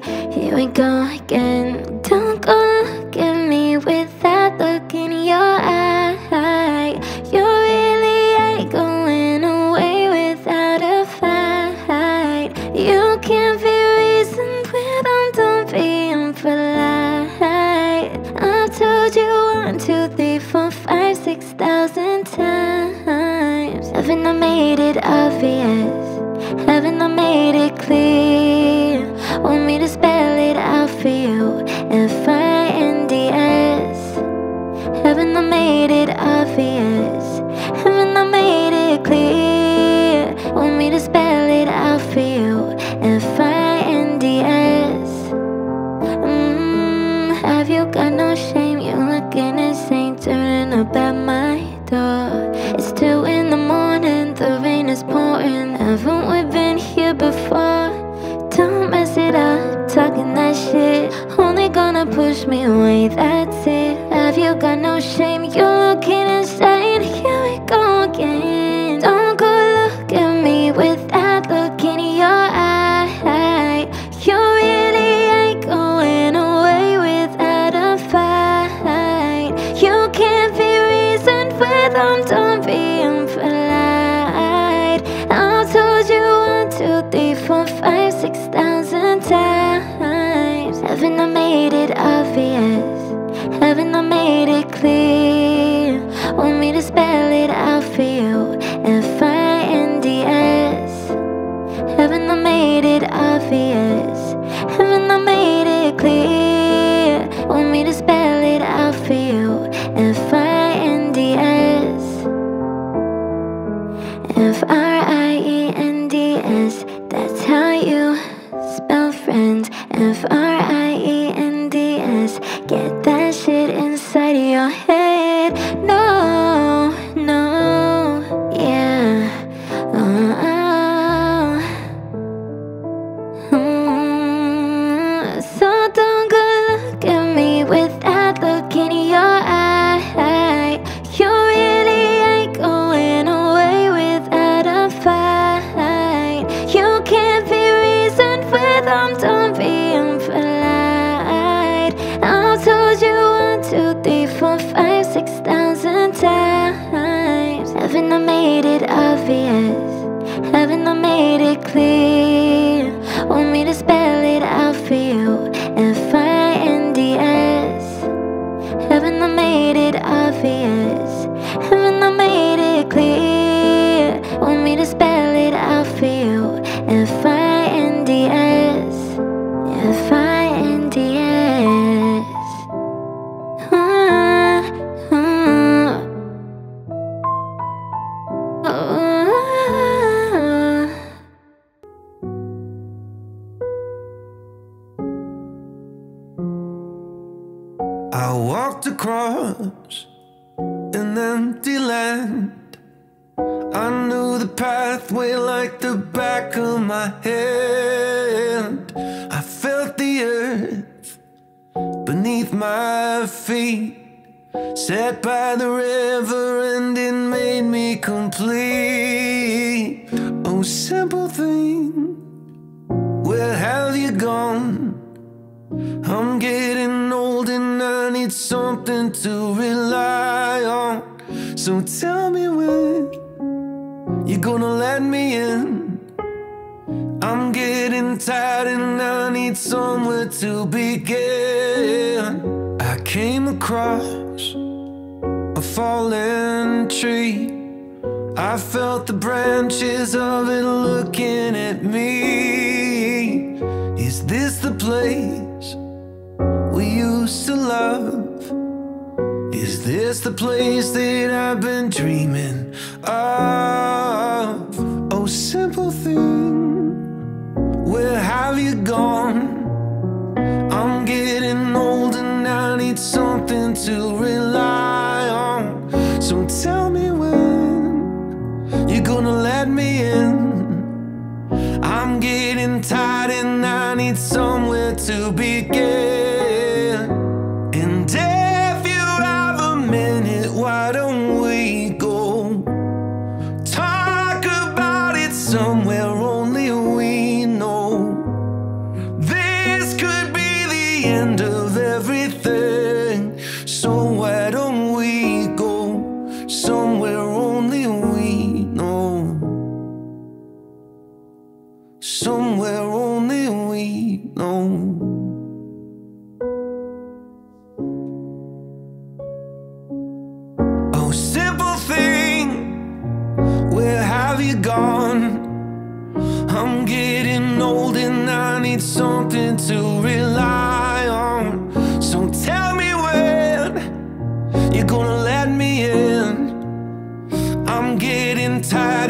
crazy.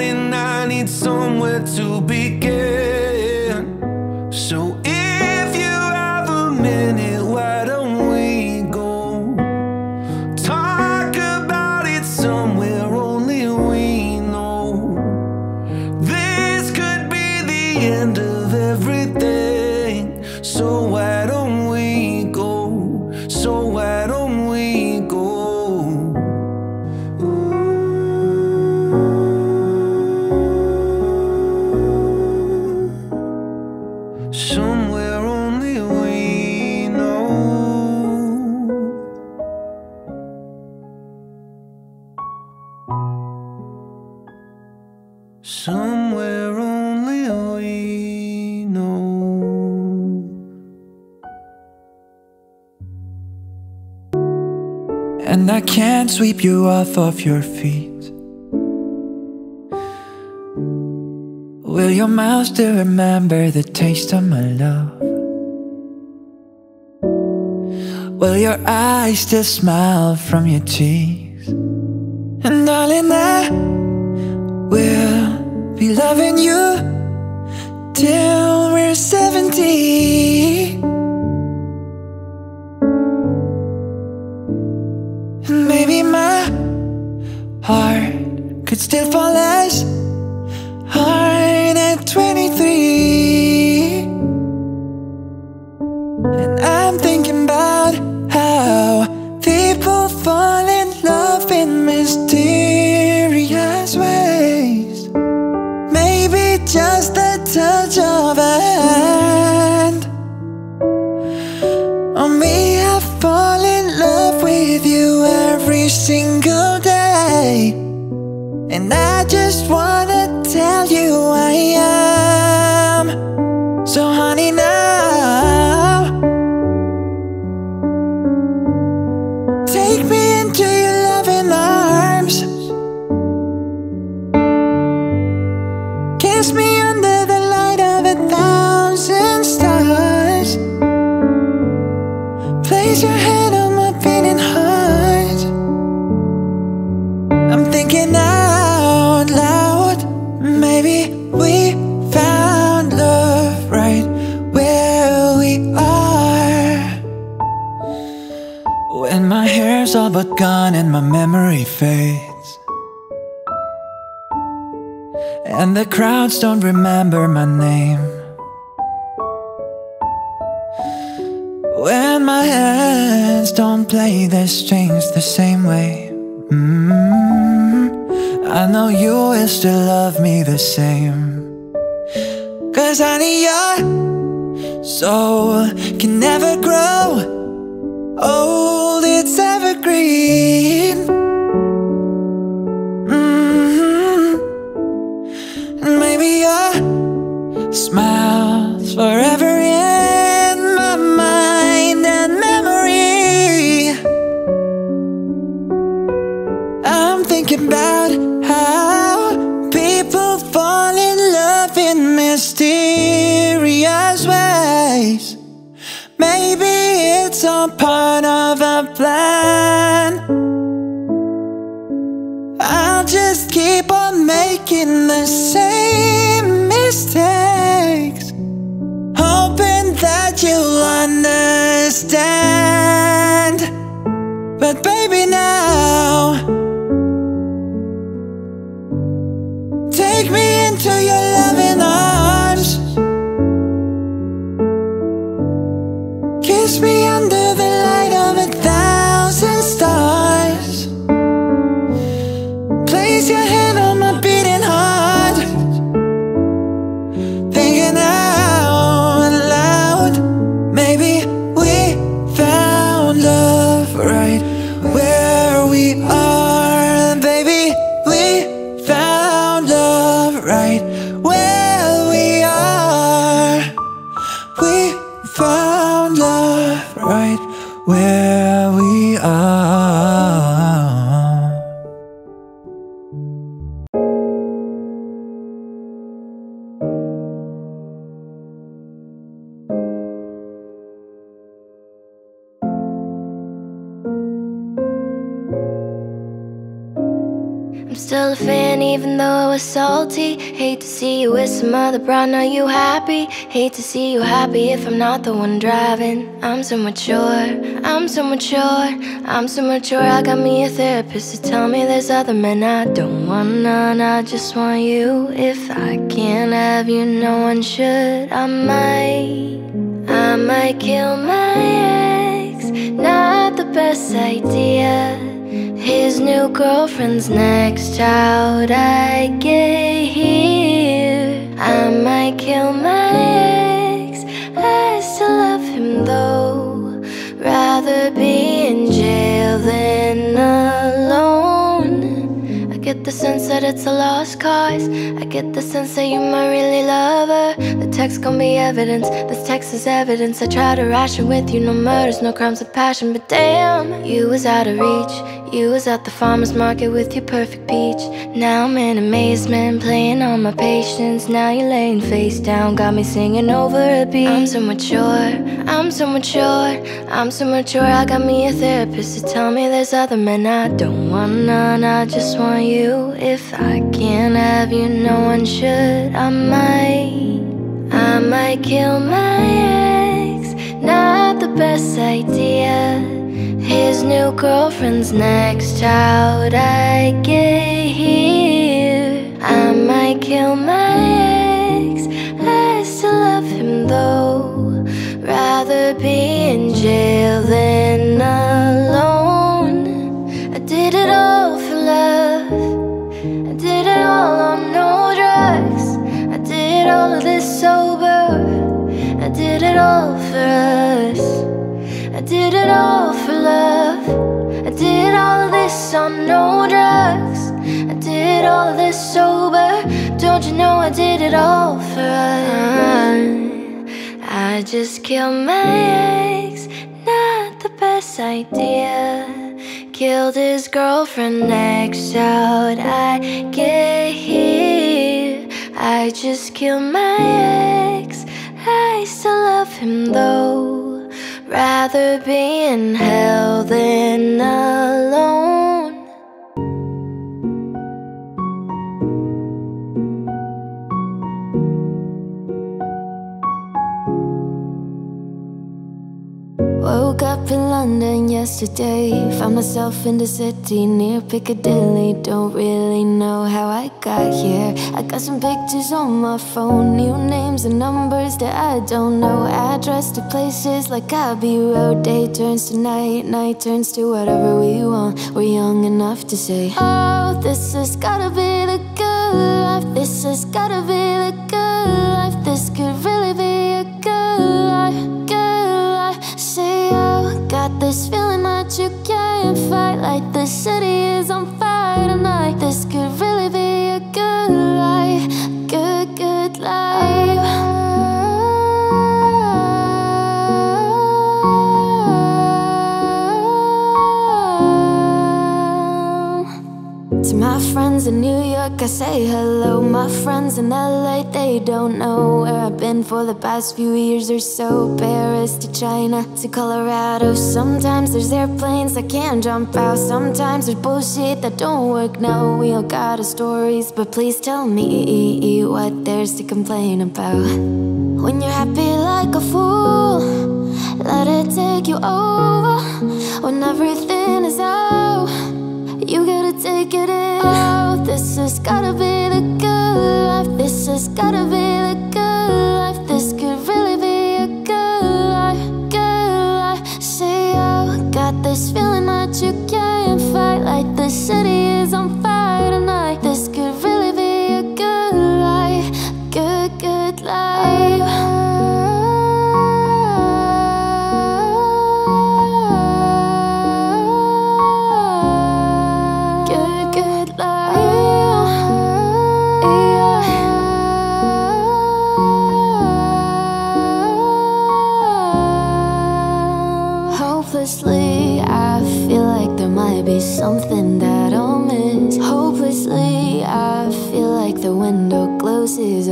And I need somewhere to begin. Sweep you off of your feet. Will your mouth still remember the taste of my love? Will your eyes still smile from your cheeks? And darling, I will be loving you till we're 70. Heart could still fall as hard at 23. And I'm thinking about how people fall in love in mysterious ways. Maybe just the touch of a hand. Or me, I fall in love with you every single. And I just wanna tell you I gone and my memory fades. And the crowds don't remember my name. When my hands don't play the strings the same way. mm, I know you will still love me the same. Cause honey, your soul can never grow old, it's evergreen. Mhm. Maybe your smile's forever in my mind and memory. I'm thinking about how people fall in love in mysterious ways. Maybe all part of a plan. I'll just keep on making the same mistakes, hoping that you'll understand. But baby, with some other broad, are you happy? Hate to see you happy if I'm not the one driving. I'm so mature, I'm so mature I'm so mature, I got me a therapist to tell me there's other men I don't want none, I just want you. If I can't have you, no one should. I might, I might kill my ex. Not the best idea. His new girlfriend's next child I get here I might kill my ex. I still love him though. Rather be in jail than alone. I get the sense that it's a lost cause. I get the sense that you might really love her The text gon' be evidence. This text is evidence. I try to ration with you. No murders, no crimes of passion. But damn, you was out of reach you was at the farmer's market with your perfect peach. Now I'm in amazement, playing on my patience. Now you're laying face down, got me singing over a beat. I'm so mature, I'm so mature I'm so mature, I got me a therapist to tell me there's other men I don't want none, I just want you. If I can't have you, no one should. I might, I might kill my ex. Not the best idea his new girlfriend's next child I get here. I might kill my ex I still love him though. Rather be in jail than alone. I did it all for love. I did it all on no drugs. I did all of this sober. I did it all for us did it all for love. I did all of this on no drugs. I did all of this sober. Don't you know I did it all for us? I just killed my ex. Not the best idea. Killed his girlfriend next out. I get here. I just killed my ex. I still love him though Rather be in hell than alone Woke up in London yesterday Found myself in the city near Piccadilly. Don't really know how I got here. I got some pictures on my phone New names and numbers that I don't know. Address to places like Abbey Road. Day turns to night, night turns to whatever we want. We're young enough to say Oh, this has gotta be the good life. This has gotta be the good life. This could in LA, they don't know where I've been for the past few years. Or so Paris to China to Colorado. Sometimes there's airplanes that can't jump out. Sometimes there's bullshit that don't work. Now We all got our stories, but please tell me what there's to complain about. When you're happy like a fool Let it take you over. When everything is out You gotta take it Oh, this has gotta be the good life This has gotta be the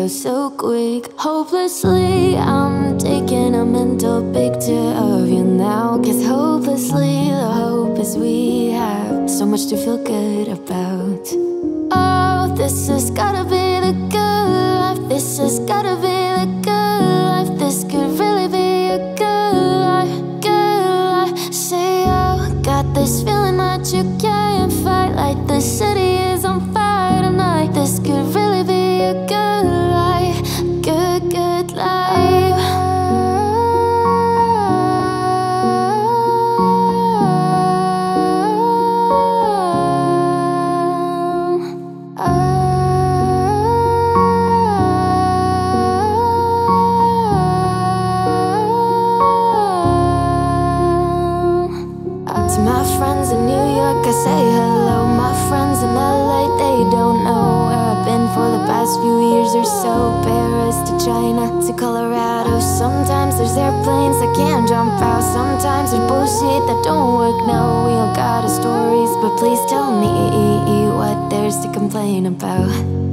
so quick. Hopelessly, I'm taking a mental picture of you now. Cause hopelessly, the hope is we have So much to feel good about. Oh, this has gotta be can't jump out. Sometimes it's bullshit that don't work. Now we all got our stories But please tell me what there's to complain about.